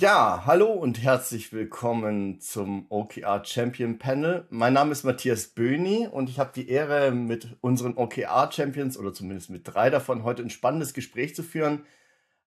Ja, hallo und herzlich willkommen zum OKR Champion Panel. Mein Name ist Matthias Böhni und ich habe die Ehre, mit unseren OKR Champions oder zumindest mit drei davon heute ein spannendes Gespräch zu führen.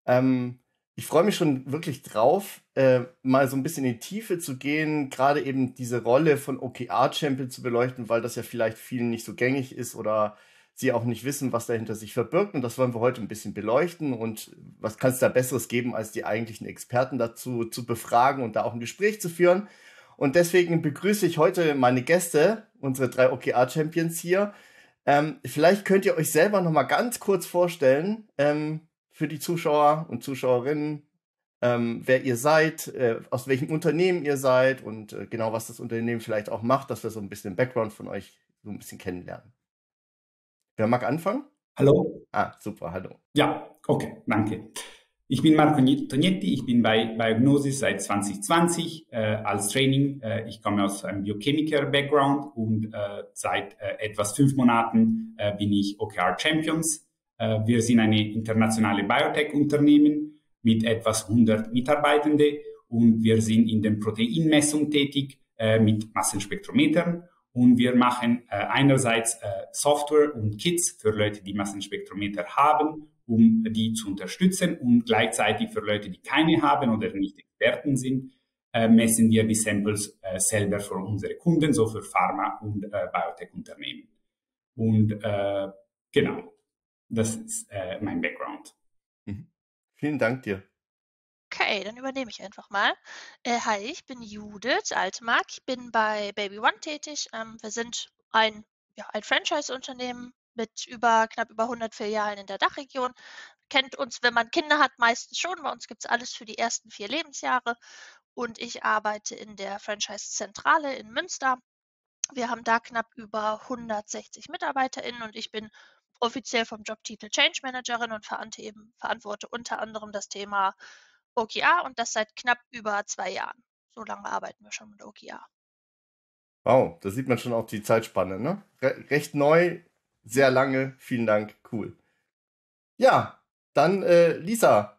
Ähm, ich freue mich schon wirklich drauf, äh, mal so ein bisschen in die Tiefe zu gehen, gerade eben diese Rolle von OKR Champion zu beleuchten, weil das ja vielleicht vielen nicht so gängig ist oder sie auch nicht wissen, was dahinter sich verbirgt. Und das wollen wir heute ein bisschen beleuchten. Und was kann es da Besseres geben, als die eigentlichen Experten dazu zu befragen und da auch ein Gespräch zu führen? Und deswegen begrüße ich heute meine Gäste, unsere drei OKR-Champions hier. Ähm, vielleicht könnt ihr euch selber noch mal ganz kurz vorstellen ähm, für die Zuschauer und Zuschauerinnen, ähm, wer ihr seid, äh, aus welchem Unternehmen ihr seid und äh, genau was das Unternehmen vielleicht auch macht, dass wir so ein bisschen Background von euch so ein bisschen kennenlernen. Wer mag anfangen? Hallo? Ah, super, hallo. Ja, okay, danke. Ich bin Marco Tognetti, ich bin bei Biognosis seit 2020 äh, als Training. Äh, ich komme aus einem Biochemiker-Background und äh, seit äh, etwas fünf Monaten äh, bin ich OKR Champions. Äh, wir sind eine internationale Biotech-Unternehmen mit etwas 100 Mitarbeitenden und wir sind in der Proteinmessung tätig mit Massenspektrometern und wir machen äh, einerseits äh, Software und Kits für Leute, die Massenspektrometer haben, um die zu unterstützen und gleichzeitig für Leute, die keine haben oder nicht Experten sind, äh, messen wir die Samples äh, selber für unsere Kunden, so für Pharma- und äh, Biotech-Unternehmen. Und äh, genau, das ist mein Background. Mhm. Vielen Dank dir. Okay, dann übernehme ich einfach mal. Äh, hi, ich bin Judith Altmark. Ich bin bei Baby One tätig. Ähm, wir sind ein, ja, ein Franchise-Unternehmen mit über knapp über 100 Filialen in der Dachregion. Kennt uns, wenn man Kinder hat, meistens schon. Bei uns gibt es alles für die ersten vier Lebensjahre. Und ich arbeite in der Franchise-Zentrale in Münster. Wir haben da knapp über 160 MitarbeiterInnen und ich bin offiziell vom Jobtitel Change Managerin und verantworte unter anderem das Thema OKR und das seit knapp über zwei Jahren. So lange arbeiten wir schon mit OKR. Wow, da sieht man schon auch die Zeitspanne, ne? Re recht neu, sehr lange. Vielen Dank, cool. Ja, dann äh, Lisa.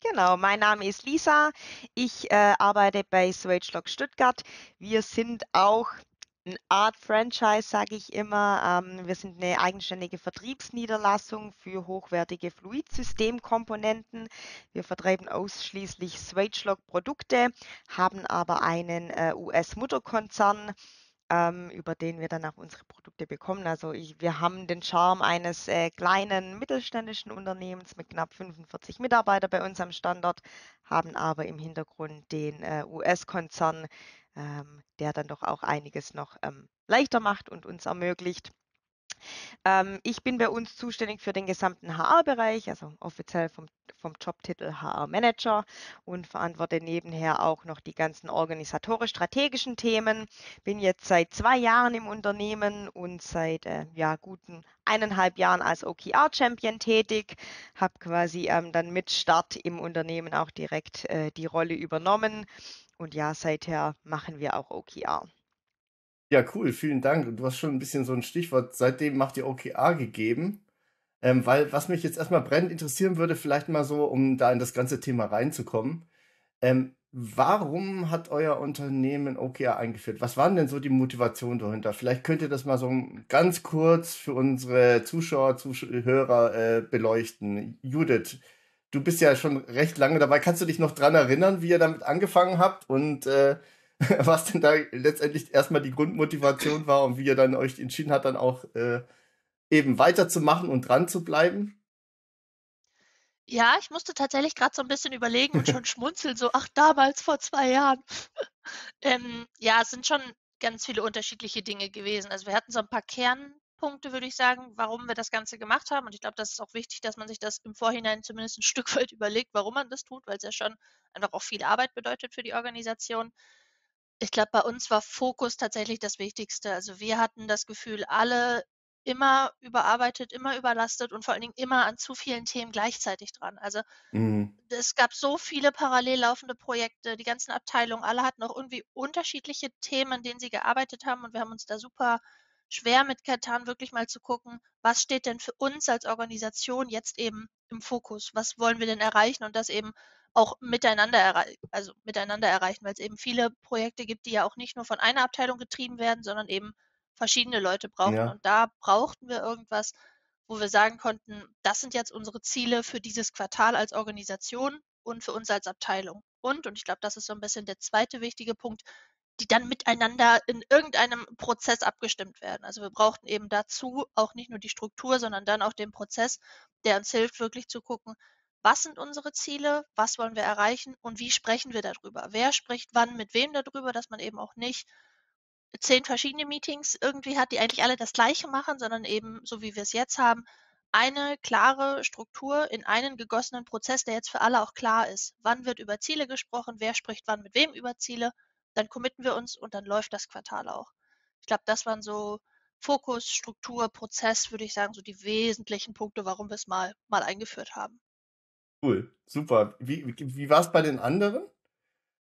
Genau, mein Name ist Lisa. Ich äh, arbeite bei SwageLog Stuttgart. Wir sind auch eine Art Franchise, sage ich immer. Ähm, wir sind eine eigenständige Vertriebsniederlassung für hochwertige Fluidsystemkomponenten. Wir vertreiben ausschließlich SwageLog-Produkte, haben aber einen äh, US-Mutterkonzern, ähm, über den wir dann auch unsere Produkte bekommen. Also ich, wir haben den Charme eines äh, kleinen mittelständischen Unternehmens mit knapp 45 Mitarbeitern bei uns am Standort, haben aber im Hintergrund den äh, US-Konzern, ähm, der dann doch auch einiges noch ähm, leichter macht und uns ermöglicht. Ähm, ich bin bei uns zuständig für den gesamten HR-Bereich, also offiziell vom, vom Jobtitel HR-Manager und verantworte nebenher auch noch die ganzen organisatorisch-strategischen Themen. Bin jetzt seit zwei Jahren im Unternehmen und seit äh, ja, guten eineinhalb Jahren als OKR-Champion tätig, habe quasi ähm, dann mit Start im Unternehmen auch direkt äh, die Rolle übernommen und ja, seither machen wir auch OKR. Ja, cool, vielen Dank. Du hast schon ein bisschen so ein Stichwort, seitdem macht ihr OKR gegeben. Ähm, weil was mich jetzt erstmal brennend interessieren würde, vielleicht mal so, um da in das ganze Thema reinzukommen. Ähm, warum hat euer Unternehmen OKR eingeführt? Was waren denn so die Motivationen dahinter? Vielleicht könnt ihr das mal so ganz kurz für unsere Zuschauer, Zuhörer äh, beleuchten. Judith, du bist ja schon recht lange dabei. Kannst du dich noch dran erinnern, wie ihr damit angefangen habt und äh, was denn da letztendlich erstmal die Grundmotivation war und wie ihr dann euch entschieden habt, dann auch äh, eben weiterzumachen und dran zu bleiben? Ja, ich musste tatsächlich gerade so ein bisschen überlegen und schon schmunzeln, so, ach, damals vor zwei Jahren. ähm, ja, es sind schon ganz viele unterschiedliche Dinge gewesen. Also wir hatten so ein paar Kern, Punkte, würde ich sagen, warum wir das Ganze gemacht haben. Und ich glaube, das ist auch wichtig, dass man sich das im Vorhinein zumindest ein Stück weit überlegt, warum man das tut, weil es ja schon einfach auch viel Arbeit bedeutet für die Organisation. Ich glaube, bei uns war Fokus tatsächlich das Wichtigste. Also wir hatten das Gefühl, alle immer überarbeitet, immer überlastet und vor allen Dingen immer an zu vielen Themen gleichzeitig dran. Also mhm. es gab so viele parallel laufende Projekte, die ganzen Abteilungen, alle hatten auch irgendwie unterschiedliche Themen, an denen sie gearbeitet haben und wir haben uns da super schwer mit getan, wirklich mal zu gucken, was steht denn für uns als Organisation jetzt eben im Fokus? Was wollen wir denn erreichen? Und das eben auch miteinander, errei also miteinander erreichen, weil es eben viele Projekte gibt, die ja auch nicht nur von einer Abteilung getrieben werden, sondern eben verschiedene Leute brauchen. Ja. Und da brauchten wir irgendwas, wo wir sagen konnten, das sind jetzt unsere Ziele für dieses Quartal als Organisation und für uns als Abteilung. Und, und ich glaube, das ist so ein bisschen der zweite wichtige Punkt, die dann miteinander in irgendeinem Prozess abgestimmt werden. Also wir brauchten eben dazu auch nicht nur die Struktur, sondern dann auch den Prozess, der uns hilft, wirklich zu gucken, was sind unsere Ziele, was wollen wir erreichen und wie sprechen wir darüber? Wer spricht wann mit wem darüber, dass man eben auch nicht zehn verschiedene Meetings irgendwie hat, die eigentlich alle das Gleiche machen, sondern eben, so wie wir es jetzt haben, eine klare Struktur in einen gegossenen Prozess, der jetzt für alle auch klar ist. Wann wird über Ziele gesprochen? Wer spricht wann mit wem über Ziele? Dann committen wir uns und dann läuft das Quartal auch. Ich glaube, das waren so Fokus, Struktur, Prozess, würde ich sagen, so die wesentlichen Punkte, warum wir es mal, mal eingeführt haben. Cool, super. Wie, wie, wie war es bei den anderen?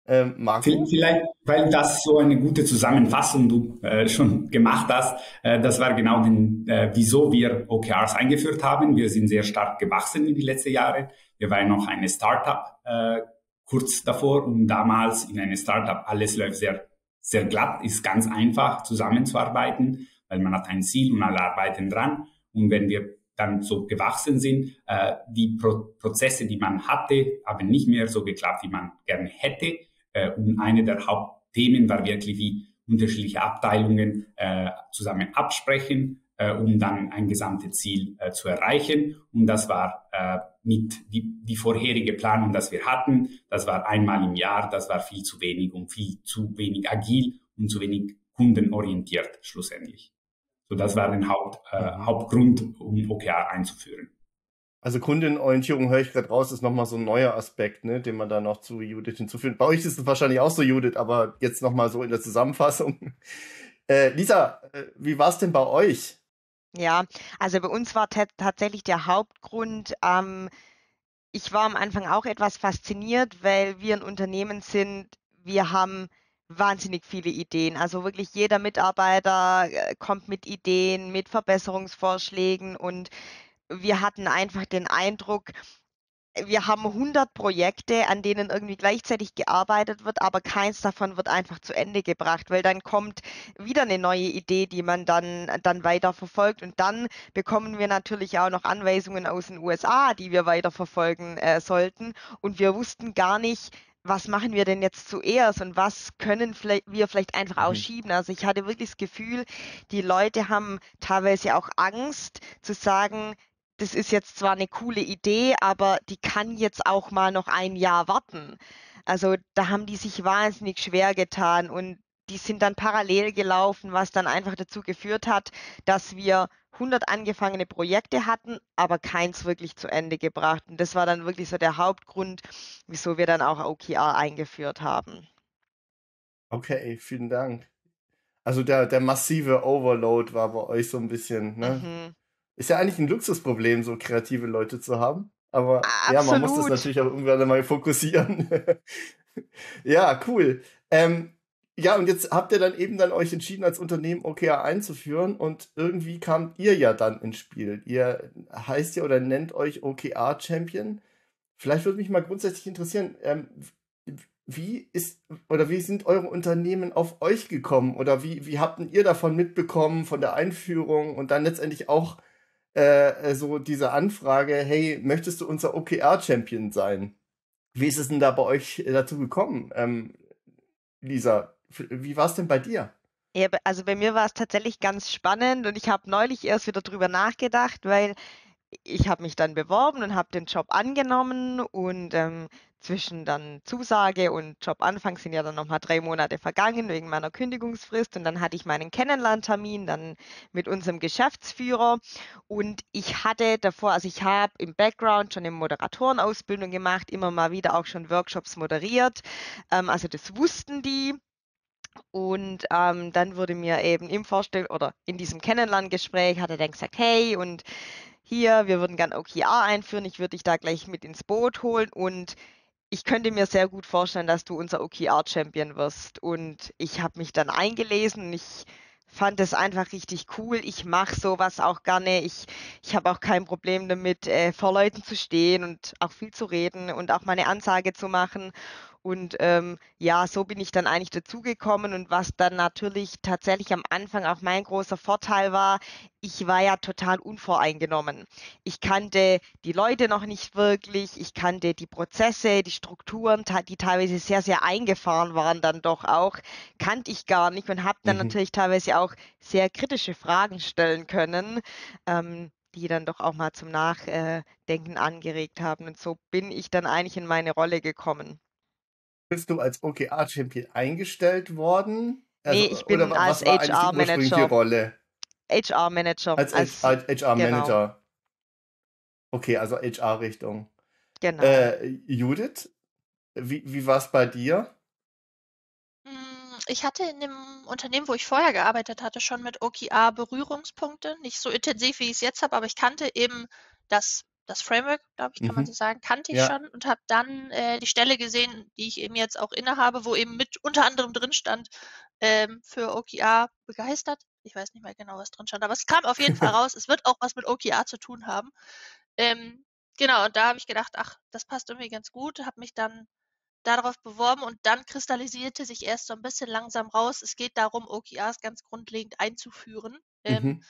Ähm, Marco? Vielleicht, weil das so eine gute Zusammenfassung du äh, schon gemacht hast. Äh, das war genau den, äh, wieso wir OKRs eingeführt haben. Wir sind sehr stark gewachsen in die letzten Jahre. Wir waren noch eine Startup äh, kurz davor und damals in einem Startup alles läuft sehr, sehr glatt, ist ganz einfach zusammenzuarbeiten, weil man hat ein Ziel und alle arbeiten dran. Und wenn wir dann so gewachsen sind, äh, die Pro Prozesse, die man hatte, haben nicht mehr so geklappt, wie man gerne hätte. Äh, und eine der Hauptthemen war wirklich, wie unterschiedliche Abteilungen äh, zusammen absprechen, äh, um dann ein gesamtes Ziel äh, zu erreichen. Und das war äh, mit die, die vorherige Planung, das wir hatten. Das war einmal im Jahr, das war viel zu wenig und viel zu wenig agil und zu wenig kundenorientiert schlussendlich. So, das war der Haupt, äh, mhm. Hauptgrund, um OKR einzuführen. Also Kundenorientierung höre ich gerade raus, ist nochmal so ein neuer Aspekt, ne, den man da noch zu Judith hinzufügt. Bei euch ist es wahrscheinlich auch so, Judith, aber jetzt nochmal so in der Zusammenfassung. Äh, Lisa, äh, wie war es denn bei euch? Ja, also bei uns war tatsächlich der Hauptgrund, ähm, ich war am Anfang auch etwas fasziniert, weil wir ein Unternehmen sind, wir haben wahnsinnig viele Ideen. Also wirklich jeder Mitarbeiter äh, kommt mit Ideen, mit Verbesserungsvorschlägen und wir hatten einfach den Eindruck, wir haben 100 Projekte, an denen irgendwie gleichzeitig gearbeitet wird, aber keins davon wird einfach zu Ende gebracht, weil dann kommt wieder eine neue Idee, die man dann, dann weiter verfolgt und dann bekommen wir natürlich auch noch Anweisungen aus den USA, die wir weiter verfolgen äh, sollten und wir wussten gar nicht, was machen wir denn jetzt zuerst und was können wir vielleicht einfach mhm. ausschieben? Also ich hatte wirklich das Gefühl, die Leute haben teilweise auch Angst zu sagen, das ist jetzt zwar eine coole Idee, aber die kann jetzt auch mal noch ein Jahr warten. Also da haben die sich wahnsinnig schwer getan und die sind dann parallel gelaufen, was dann einfach dazu geführt hat, dass wir 100 angefangene Projekte hatten, aber keins wirklich zu Ende gebracht. Und das war dann wirklich so der Hauptgrund, wieso wir dann auch OKR eingeführt haben. Okay, vielen Dank. Also der, der massive Overload war bei euch so ein bisschen, ne? Mhm. Ist ja eigentlich ein Luxusproblem, so kreative Leute zu haben. Aber Absolut. ja, man muss das natürlich auch irgendwann mal fokussieren. ja, cool. Ähm, ja, und jetzt habt ihr dann eben dann euch entschieden, als Unternehmen OKR einzuführen und irgendwie kamt ihr ja dann ins Spiel. Ihr heißt ja oder nennt euch OKR Champion. Vielleicht würde mich mal grundsätzlich interessieren, ähm, wie ist oder wie sind eure Unternehmen auf euch gekommen oder wie, wie habt ihr davon mitbekommen von der Einführung und dann letztendlich auch äh, so diese Anfrage, hey, möchtest du unser OKR Champion sein? Wie ist es denn da bei euch dazu gekommen? Ähm, Lisa, wie war es denn bei dir? Ja, also bei mir war es tatsächlich ganz spannend und ich habe neulich erst wieder drüber nachgedacht, weil ich habe mich dann beworben und habe den Job angenommen und ähm, zwischen dann Zusage und Jobanfang sind ja dann nochmal drei Monate vergangen wegen meiner Kündigungsfrist und dann hatte ich meinen Kennenlerntermin dann mit unserem Geschäftsführer und ich hatte davor, also ich habe im Background schon eine Moderatorenausbildung gemacht, immer mal wieder auch schon Workshops moderiert, ähm, also das wussten die und ähm, dann wurde mir eben im Vorstell oder in diesem Kennenlerngespräch hat er dann gesagt, hey, und hier, wir würden gerne OKR einführen, ich würde dich da gleich mit ins Boot holen und ich könnte mir sehr gut vorstellen, dass du unser OKR-Champion wirst. Und ich habe mich dann eingelesen und ich fand es einfach richtig cool. Ich mache sowas auch gerne. Ich, ich habe auch kein Problem damit, äh, vor Leuten zu stehen und auch viel zu reden und auch mal eine Ansage zu machen. Und ähm, ja, so bin ich dann eigentlich dazugekommen. Und was dann natürlich tatsächlich am Anfang auch mein großer Vorteil war, ich war ja total unvoreingenommen. Ich kannte die Leute noch nicht wirklich, ich kannte die Prozesse, die Strukturen, die teilweise sehr, sehr eingefahren waren, dann doch auch, kannte ich gar nicht und habe dann mhm. natürlich teilweise auch sehr kritische Fragen stellen können. Ähm, die dann doch auch mal zum Nachdenken angeregt haben. Und so bin ich dann eigentlich in meine Rolle gekommen bist du als OKR-Champion eingestellt worden? Also, nee, ich bin als HR-Manager. Rolle? HR-Manager. Als, als HR-Manager. Genau. Okay, also HR-Richtung. Genau. Äh, Judith, wie, wie war es bei dir? Hm, ich hatte in dem Unternehmen, wo ich vorher gearbeitet hatte, schon mit OKR Berührungspunkte. Nicht so intensiv, wie ich es jetzt habe, aber ich kannte eben das das Framework, glaube ich, kann man mhm. so sagen, kannte ich ja. schon und habe dann äh, die Stelle gesehen, die ich eben jetzt auch innehabe, wo eben mit unter anderem drin stand, ähm, für OKR begeistert. Ich weiß nicht mehr genau, was drin stand, aber es kam auf jeden Fall raus. Es wird auch was mit OKR zu tun haben. Ähm, genau, und da habe ich gedacht, ach, das passt irgendwie ganz gut, habe mich dann darauf beworben und dann kristallisierte sich erst so ein bisschen langsam raus. Es geht darum, OKRs ganz grundlegend einzuführen. Ähm, mhm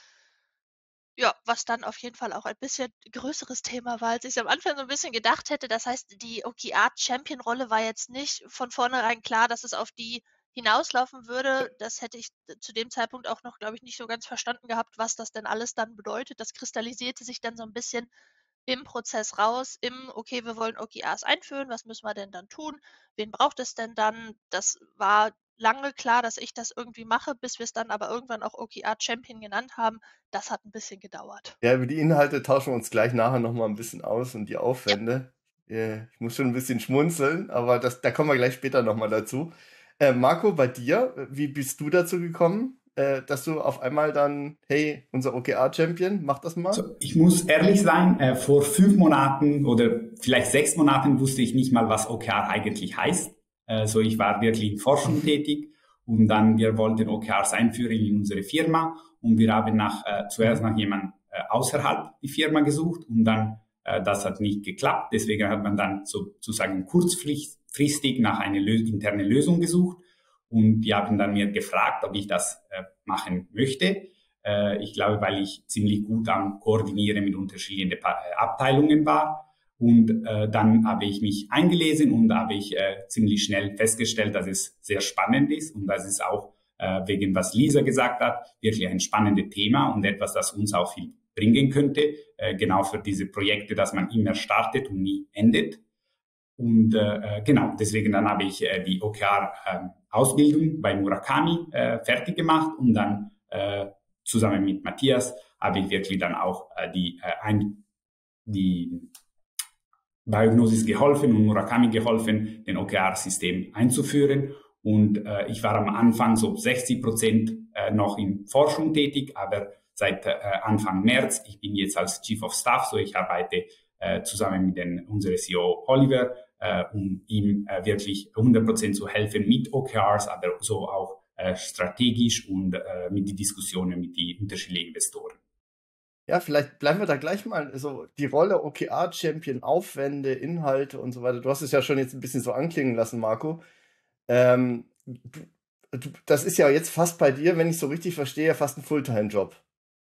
ja, was dann auf jeden Fall auch ein bisschen größeres Thema war, als ich es am Anfang so ein bisschen gedacht hätte. Das heißt, die OKR-Champion-Rolle war jetzt nicht von vornherein klar, dass es auf die hinauslaufen würde. Das hätte ich zu dem Zeitpunkt auch noch, glaube ich, nicht so ganz verstanden gehabt, was das denn alles dann bedeutet. Das kristallisierte sich dann so ein bisschen im Prozess raus, im, okay, wir wollen OKRs einführen, was müssen wir denn dann tun? Wen braucht es denn dann? Das war lange klar, dass ich das irgendwie mache, bis wir es dann aber irgendwann auch OKR Champion genannt haben. Das hat ein bisschen gedauert. Ja, über die Inhalte tauschen wir uns gleich nachher nochmal ein bisschen aus und die Aufwände. Ja. Ich muss schon ein bisschen schmunzeln, aber das, da kommen wir gleich später nochmal dazu. Äh, Marco, bei dir, wie bist du dazu gekommen, äh, dass du auf einmal dann, hey, unser OKR-Champion, mach das mal? So, ich muss ehrlich sein, äh, vor fünf Monaten oder vielleicht sechs Monaten wusste ich nicht mal, was OKR eigentlich heißt. Also ich war wirklich in Forschung tätig und dann wir wollten OKRs einführen in unsere Firma und wir haben nach, äh, zuerst nach jemandem äh, außerhalb die Firma gesucht und dann äh, das hat nicht geklappt. Deswegen hat man dann sozusagen kurzfristig nach einer Lö internen Lösung gesucht und die haben dann mir gefragt, ob ich das äh, machen möchte. Äh, ich glaube, weil ich ziemlich gut am Koordinieren mit unterschiedlichen Abteilungen war. Und äh, dann habe ich mich eingelesen und habe ich äh, ziemlich schnell festgestellt, dass es sehr spannend ist und dass es auch äh, wegen was Lisa gesagt hat, wirklich ein spannendes Thema und etwas, das uns auch viel bringen könnte, äh, genau für diese Projekte, dass man immer startet und nie endet. Und äh, äh genau, deswegen dann habe ich äh, die OKR-Ausbildung äh, bei Murakami äh, fertig gemacht und dann äh, zusammen mit Matthias habe ich wirklich dann auch äh, die, äh, ein, die Biognosis geholfen und Murakami geholfen, den OKR-System einzuführen. Und äh, ich war am Anfang so 60 Prozent äh, noch in Forschung tätig, aber seit äh, Anfang März, ich bin jetzt als Chief of Staff, so ich arbeite äh, zusammen mit den, unserem CEO Oliver, äh, um ihm äh, wirklich 100 Prozent zu helfen mit OKRs, aber so auch äh, strategisch und äh, mit den Diskussionen mit den unterschiedlichen Investoren. Ja, vielleicht bleiben wir da gleich mal so die Rolle OKR-Champion, Aufwände, Inhalte und so weiter. Du hast es ja schon jetzt ein bisschen so anklingen lassen, Marco. Ähm, du, du, das ist ja jetzt fast bei dir, wenn ich so richtig verstehe, fast ein Fulltime-Job.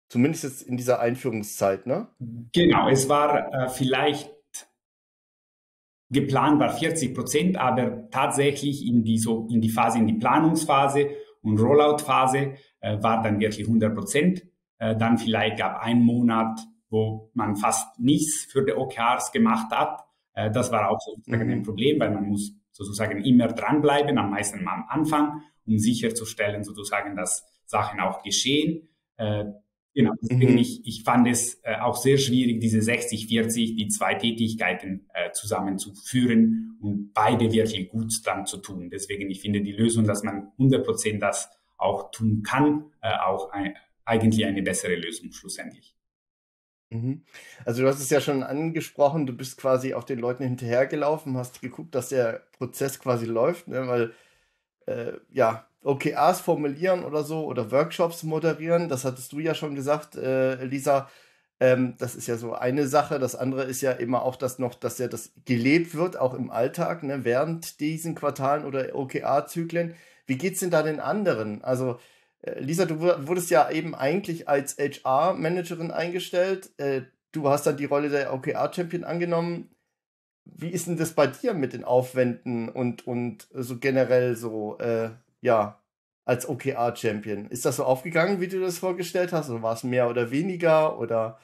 Zumindest jetzt in dieser Einführungszeit, ne? Genau, es war äh, vielleicht geplant war 40 Prozent, aber tatsächlich in die, so, in die Phase, in die Planungsphase und Rollout-Phase äh, war dann wirklich 100 Prozent. Äh, dann vielleicht gab ein Monat, wo man fast nichts für die OKRs gemacht hat. Äh, das war auch sozusagen ein mhm. Problem, weil man muss sozusagen immer dranbleiben, am meisten am Anfang, um sicherzustellen, sozusagen, dass Sachen auch geschehen. Äh, genau, deswegen mhm. ich, ich fand es äh, auch sehr schwierig, diese 60-40, die zwei Tätigkeiten äh, zusammenzuführen und beide wirklich gut dann zu tun. Deswegen, ich finde die Lösung, dass man 100 Prozent das auch tun kann, äh, auch ein, eigentlich eine bessere Lösung schlussendlich. Mhm. Also du hast es ja schon angesprochen, du bist quasi auch den Leuten hinterhergelaufen, hast geguckt, dass der Prozess quasi läuft, ne? weil äh, ja, OKRs formulieren oder so oder Workshops moderieren. Das hattest du ja schon gesagt, äh, Lisa. Ähm, das ist ja so eine Sache. Das andere ist ja immer auch das noch, dass ja das gelebt wird, auch im Alltag, ne, während diesen Quartalen oder OKR-Zyklen. Wie geht's denn da den anderen? Also, Lisa, du wurdest ja eben eigentlich als HR-Managerin eingestellt. Äh, du hast dann die Rolle der OKR-Champion angenommen. Wie ist denn das bei dir mit den Aufwänden und, und so generell so, äh, ja, als OKR-Champion? Ist das so aufgegangen, wie du das vorgestellt hast? Oder war es mehr oder weniger? Oder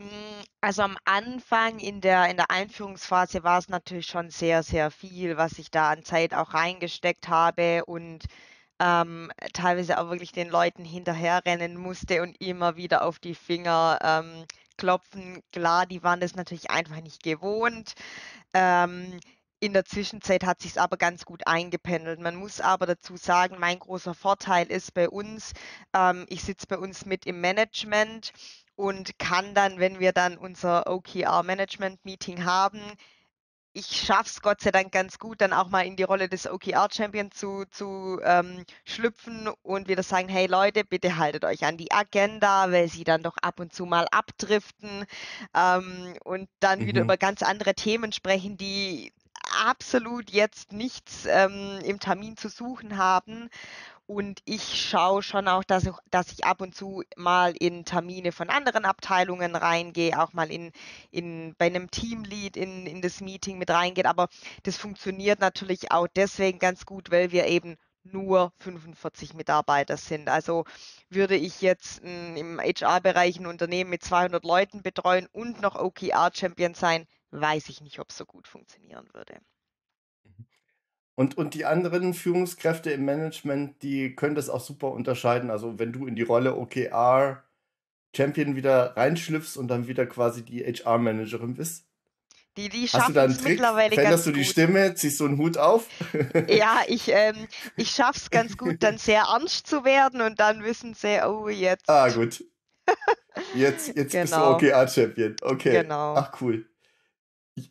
hm, also am Anfang in der, in der Einführungsphase war es natürlich schon sehr, sehr viel, was ich da an Zeit auch reingesteckt habe und ähm, teilweise auch wirklich den Leuten hinterherrennen musste und immer wieder auf die Finger ähm, klopfen. Klar, die waren das natürlich einfach nicht gewohnt. Ähm, in der Zwischenzeit hat sich aber ganz gut eingependelt. Man muss aber dazu sagen, mein großer Vorteil ist bei uns, ähm, ich sitze bei uns mit im Management und kann dann, wenn wir dann unser OKR Management Meeting haben, ich schaffe es Gott sei Dank ganz gut, dann auch mal in die Rolle des OKR Champion zu, zu ähm, schlüpfen und wieder sagen, hey Leute, bitte haltet euch an die Agenda, weil sie dann doch ab und zu mal abdriften ähm, und dann mhm. wieder über ganz andere Themen sprechen, die absolut jetzt nichts ähm, im Termin zu suchen haben. Und ich schaue schon auch, dass ich, dass ich ab und zu mal in Termine von anderen Abteilungen reingehe, auch mal in, in, bei einem Teamlead in, in das Meeting mit reingeht. Aber das funktioniert natürlich auch deswegen ganz gut, weil wir eben nur 45 Mitarbeiter sind. Also würde ich jetzt m, im HR-Bereich ein Unternehmen mit 200 Leuten betreuen und noch OKR-Champion sein, weiß ich nicht, ob es so gut funktionieren würde. Und, und die anderen Führungskräfte im Management, die können das auch super unterscheiden. Also wenn du in die Rolle OKR Champion wieder reinschlüpfst und dann wieder quasi die HR-Managerin bist. Die, die Hast du da einen Trick? mittlerweile Veränderst du die gut. Stimme, ziehst du einen Hut auf? ja, ich, ähm, ich schaff's ganz gut, dann sehr ernst zu werden und dann wissen sie, oh, jetzt. Ah, gut. Jetzt, jetzt genau. bist du genau. OKR-Champion. Okay. Genau. Ach, cool.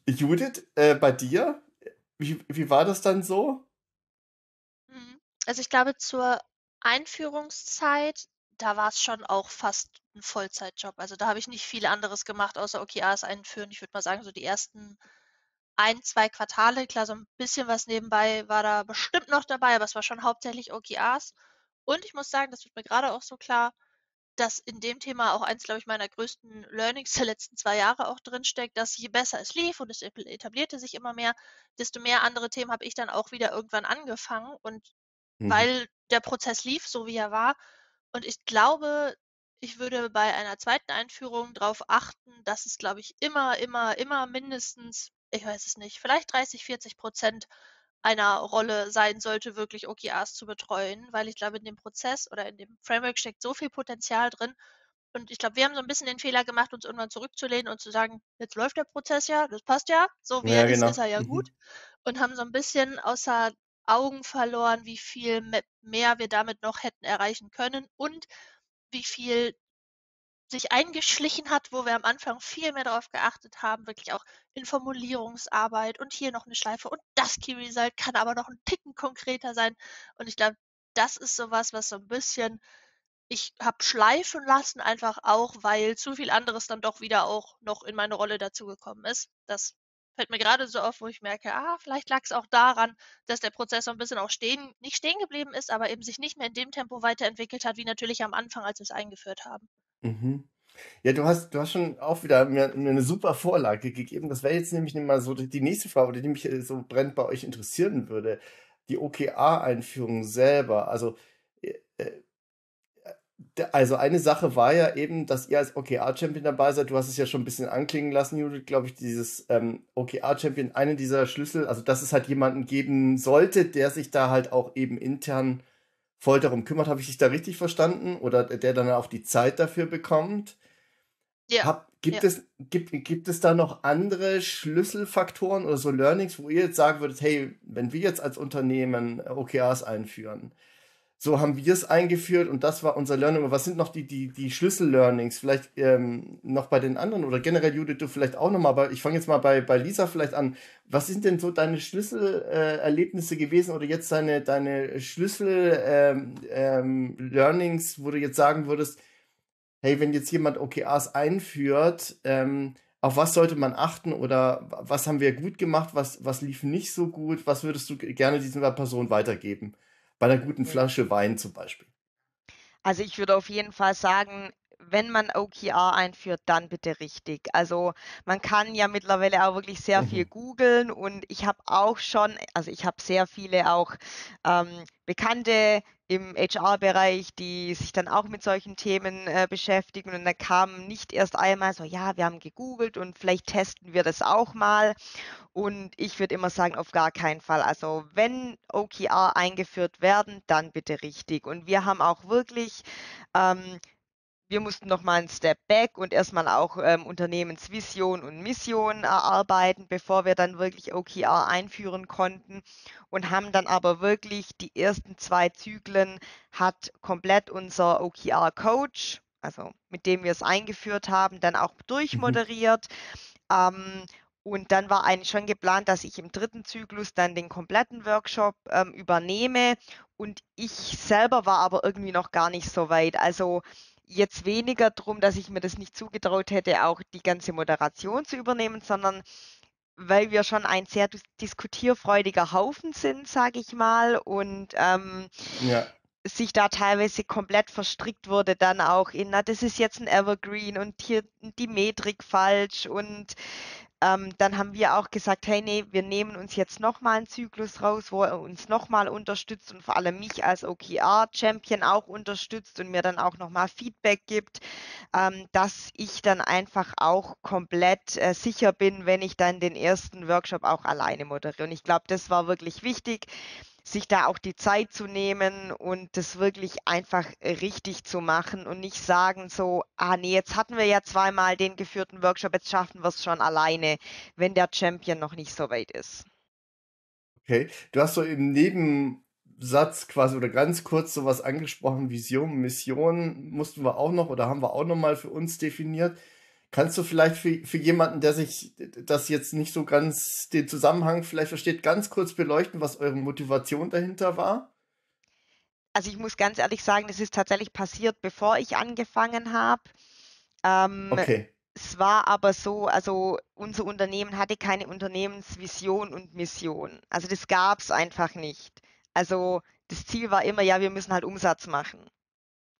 Judith, äh, bei dir? Wie, wie war das dann so? Mhm. Also ich glaube, zur Einführungszeit, da war es schon auch fast ein Vollzeitjob. Also da habe ich nicht viel anderes gemacht, außer OKRs einführen. Ich würde mal sagen, so die ersten ein, zwei Quartale, klar, so ein bisschen was nebenbei war da bestimmt noch dabei, aber es war schon hauptsächlich OKRs. Und ich muss sagen, das wird mir gerade auch so klar, dass in dem Thema auch eins, glaube ich, meiner größten Learnings der letzten zwei Jahre auch drinsteckt, dass je besser es lief und es etablierte sich immer mehr, desto mehr andere Themen habe ich dann auch wieder irgendwann angefangen. Und mhm. weil der Prozess lief, so wie er war, und ich glaube, ich würde bei einer zweiten Einführung darauf achten, dass es, glaube ich, immer, immer, immer mindestens, ich weiß es nicht, vielleicht 30, 40 Prozent einer Rolle sein sollte, wirklich OKRs zu betreuen, weil ich glaube, in dem Prozess oder in dem Framework steckt so viel Potenzial drin. Und ich glaube, wir haben so ein bisschen den Fehler gemacht, uns irgendwann zurückzulehnen und zu sagen, jetzt läuft der Prozess ja, das passt ja, so wie ja, er genau. ist, ist er ja mhm. gut. Und haben so ein bisschen außer Augen verloren, wie viel mehr wir damit noch hätten erreichen können und wie viel sich eingeschlichen hat, wo wir am Anfang viel mehr darauf geachtet haben, wirklich auch in Formulierungsarbeit und hier noch eine Schleife und das Key Result kann aber noch ein Ticken konkreter sein. Und ich glaube, das ist sowas, was so ein bisschen ich habe schleifen lassen, einfach auch, weil zu viel anderes dann doch wieder auch noch in meine Rolle dazugekommen ist. Das fällt mir gerade so auf, wo ich merke, ah, vielleicht lag es auch daran, dass der Prozess so ein bisschen auch stehen, nicht stehen geblieben ist, aber eben sich nicht mehr in dem Tempo weiterentwickelt hat, wie natürlich am Anfang, als wir es eingeführt haben. Mhm. Ja, du hast, du hast schon auch wieder mir, mir eine super Vorlage gegeben. Das wäre jetzt nämlich mal so die nächste Frage, die mich äh, so brennt bei euch interessieren würde. Die OKR-Einführung selber. Also, äh, äh also eine Sache war ja eben, dass ihr als OKR-Champion dabei seid. Du hast es ja schon ein bisschen anklingen lassen, Judith, glaube ich, dieses ähm, OKR-Champion, eine dieser Schlüssel, also dass es halt jemanden geben sollte, der sich da halt auch eben intern voll darum kümmert. Habe ich dich da richtig verstanden? Oder der dann auch die Zeit dafür bekommt? Ja. Hab, gibt, ja. Es, gibt, gibt es da noch andere Schlüsselfaktoren oder so Learnings, wo ihr jetzt sagen würdet, hey, wenn wir jetzt als Unternehmen OKRs einführen, so haben wir es eingeführt und das war unser Learning. Was sind noch die, die, die Schlüssel-Learnings? Vielleicht ähm, noch bei den anderen oder generell, Judith, du vielleicht auch nochmal, aber ich fange jetzt mal bei, bei Lisa vielleicht an. Was sind denn so deine Schlüsselerlebnisse äh, gewesen oder jetzt deine, deine Schlüssel-Learnings, ähm, ähm, wo du jetzt sagen würdest, hey, wenn jetzt jemand OKRs einführt, ähm, auf was sollte man achten oder was haben wir gut gemacht, was, was lief nicht so gut, was würdest du gerne dieser Person weitergeben? Bei einer guten Flasche Wein zum Beispiel. Also ich würde auf jeden Fall sagen, wenn man OKR einführt, dann bitte richtig. Also man kann ja mittlerweile auch wirklich sehr viel mhm. googeln und ich habe auch schon, also ich habe sehr viele auch ähm, Bekannte im HR-Bereich, die sich dann auch mit solchen Themen äh, beschäftigen und da kam nicht erst einmal so, ja, wir haben gegoogelt und vielleicht testen wir das auch mal. Und ich würde immer sagen, auf gar keinen Fall. Also wenn OKR eingeführt werden, dann bitte richtig. Und wir haben auch wirklich ähm, wir mussten noch mal einen Step back und erstmal auch ähm, Unternehmensvision und Mission erarbeiten, bevor wir dann wirklich OKR einführen konnten und haben dann aber wirklich die ersten zwei Zyklen hat komplett unser OKR-Coach, also mit dem wir es eingeführt haben, dann auch mhm. durchmoderiert. Mhm. Ähm, und dann war eigentlich schon geplant, dass ich im dritten Zyklus dann den kompletten Workshop ähm, übernehme. Und ich selber war aber irgendwie noch gar nicht so weit. Also jetzt weniger darum, dass ich mir das nicht zugetraut hätte, auch die ganze Moderation zu übernehmen, sondern weil wir schon ein sehr diskutierfreudiger Haufen sind, sage ich mal, und ähm, ja. sich da teilweise komplett verstrickt wurde, dann auch in, na, das ist jetzt ein Evergreen und hier die Metrik falsch und ähm, dann haben wir auch gesagt, hey, nee, wir nehmen uns jetzt nochmal einen Zyklus raus, wo er uns nochmal unterstützt und vor allem mich als OKR-Champion auch unterstützt und mir dann auch nochmal Feedback gibt, ähm, dass ich dann einfach auch komplett äh, sicher bin, wenn ich dann den ersten Workshop auch alleine moderiere. Und ich glaube, das war wirklich wichtig, sich da auch die Zeit zu nehmen und das wirklich einfach richtig zu machen und nicht sagen so, ah nee, jetzt hatten wir ja zweimal den geführten Workshop, jetzt schaffen wir es schon alleine, wenn der Champion noch nicht so weit ist. Okay, du hast so im Nebensatz quasi oder ganz kurz sowas angesprochen, Vision, Mission mussten wir auch noch oder haben wir auch noch mal für uns definiert. Kannst du vielleicht für, für jemanden, der sich das jetzt nicht so ganz den Zusammenhang vielleicht versteht, ganz kurz beleuchten, was eure Motivation dahinter war? Also ich muss ganz ehrlich sagen, das ist tatsächlich passiert, bevor ich angefangen habe. Ähm, okay. Es war aber so, also unser Unternehmen hatte keine Unternehmensvision und Mission. Also das gab es einfach nicht. Also das Ziel war immer, ja, wir müssen halt Umsatz machen.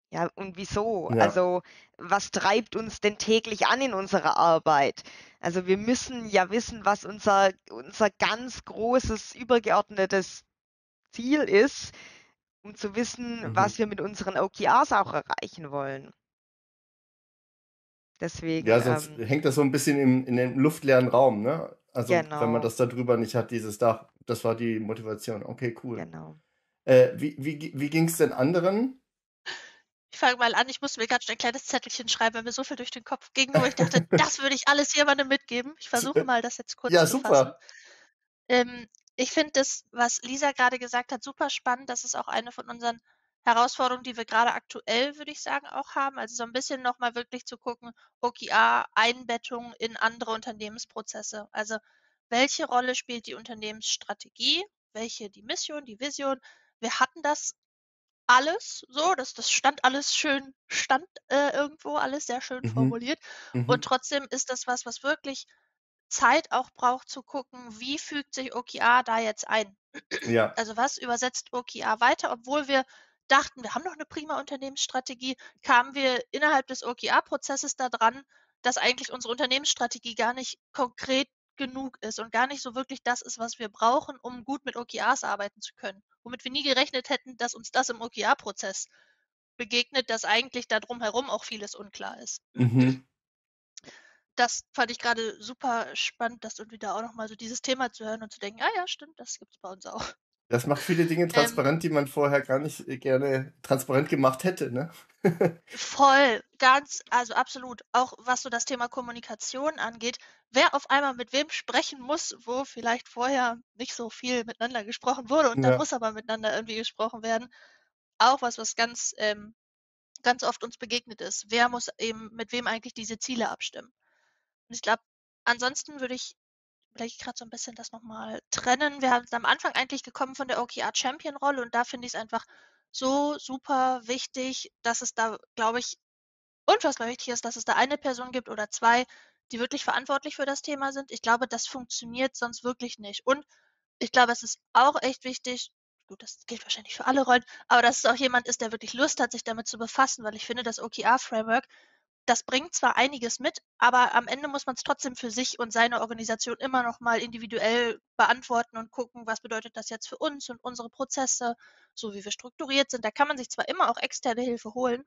Ja, und wieso? Ja. Also, was treibt uns denn täglich an in unserer Arbeit? Also, wir müssen ja wissen, was unser, unser ganz großes, übergeordnetes Ziel ist, um zu wissen, mhm. was wir mit unseren OKRs auch erreichen wollen. Deswegen. Ja, sonst ähm, hängt das so ein bisschen im, in dem luftleeren Raum, ne? Also, genau. wenn man das da drüber nicht hat, dieses Dach, das war die Motivation. Okay, cool. Genau. Äh, wie wie, wie ging es denn anderen? Ich fange mal an, ich musste mir ganz schnell ein kleines Zettelchen schreiben, weil mir so viel durch den Kopf ging, wo ich dachte, das würde ich alles jemandem mitgeben. Ich versuche mal, das jetzt kurz ja, zu fassen. super. Ähm, ich finde das, was Lisa gerade gesagt hat, super spannend. Das ist auch eine von unseren Herausforderungen, die wir gerade aktuell, würde ich sagen, auch haben. Also so ein bisschen nochmal wirklich zu gucken, OKR-Einbettung in andere Unternehmensprozesse. Also welche Rolle spielt die Unternehmensstrategie, welche die Mission, die Vision. Wir hatten das alles so, das, das stand alles schön, stand äh, irgendwo, alles sehr schön mhm. formuliert. Mhm. Und trotzdem ist das was, was wirklich Zeit auch braucht zu gucken, wie fügt sich OKR da jetzt ein. Ja. Also was übersetzt OKR weiter, obwohl wir dachten, wir haben noch eine prima Unternehmensstrategie, kamen wir innerhalb des OKR-Prozesses daran, dass eigentlich unsere Unternehmensstrategie gar nicht konkret genug ist und gar nicht so wirklich das ist, was wir brauchen, um gut mit OKRs arbeiten zu können. Womit wir nie gerechnet hätten, dass uns das im OKR-Prozess begegnet, dass eigentlich da drumherum auch vieles unklar ist. Mhm. Das fand ich gerade super spannend, das und wieder auch nochmal so dieses Thema zu hören und zu denken, ah ja, stimmt, das gibt es bei uns auch. Das macht viele Dinge ähm. transparent, ähm, die man vorher gar nicht äh, gerne transparent gemacht hätte, ne? voll, ganz, also absolut. Auch was so das Thema Kommunikation angeht, wer auf einmal mit wem sprechen muss, wo vielleicht vorher nicht so viel miteinander gesprochen wurde und ja. dann muss aber miteinander irgendwie gesprochen werden. auch was, was ganz, ähm, ganz oft uns begegnet ist. Wer muss eben mit wem eigentlich diese Ziele abstimmen? Und ich glaube, ansonsten würde ich vielleicht gerade so ein bisschen das nochmal trennen. Wir haben am Anfang eigentlich gekommen von der OKR Champion Rolle und da finde ich es einfach so super wichtig, dass es da, glaube ich, unfassbar wichtig ist, dass es da eine Person gibt oder zwei, die wirklich verantwortlich für das Thema sind. Ich glaube, das funktioniert sonst wirklich nicht. Und ich glaube, es ist auch echt wichtig, gut, das gilt wahrscheinlich für alle Rollen, aber dass es auch jemand ist, der wirklich Lust hat, sich damit zu befassen, weil ich finde, das OKR-Framework, das bringt zwar einiges mit, aber am Ende muss man es trotzdem für sich und seine Organisation immer noch mal individuell beantworten und gucken, was bedeutet das jetzt für uns und unsere Prozesse, so wie wir strukturiert sind. Da kann man sich zwar immer auch externe Hilfe holen,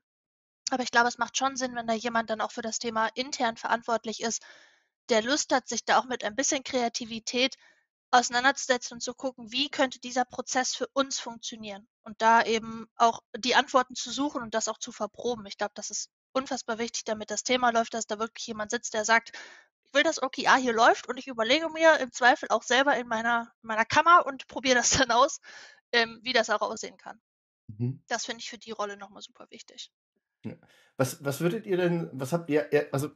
aber ich glaube, es macht schon Sinn, wenn da jemand dann auch für das Thema intern verantwortlich ist, der Lust hat, sich da auch mit ein bisschen Kreativität auseinanderzusetzen und zu gucken, wie könnte dieser Prozess für uns funktionieren und da eben auch die Antworten zu suchen und das auch zu verproben. Ich glaube, das ist unfassbar wichtig, damit das Thema läuft, dass da wirklich jemand sitzt, der sagt, ich will, dass OKR hier läuft und ich überlege mir im Zweifel auch selber in meiner, meiner Kammer und probiere das dann aus, ähm, wie das auch aussehen kann. Mhm. Das finde ich für die Rolle nochmal super wichtig. Was, was würdet ihr denn, was habt ihr, also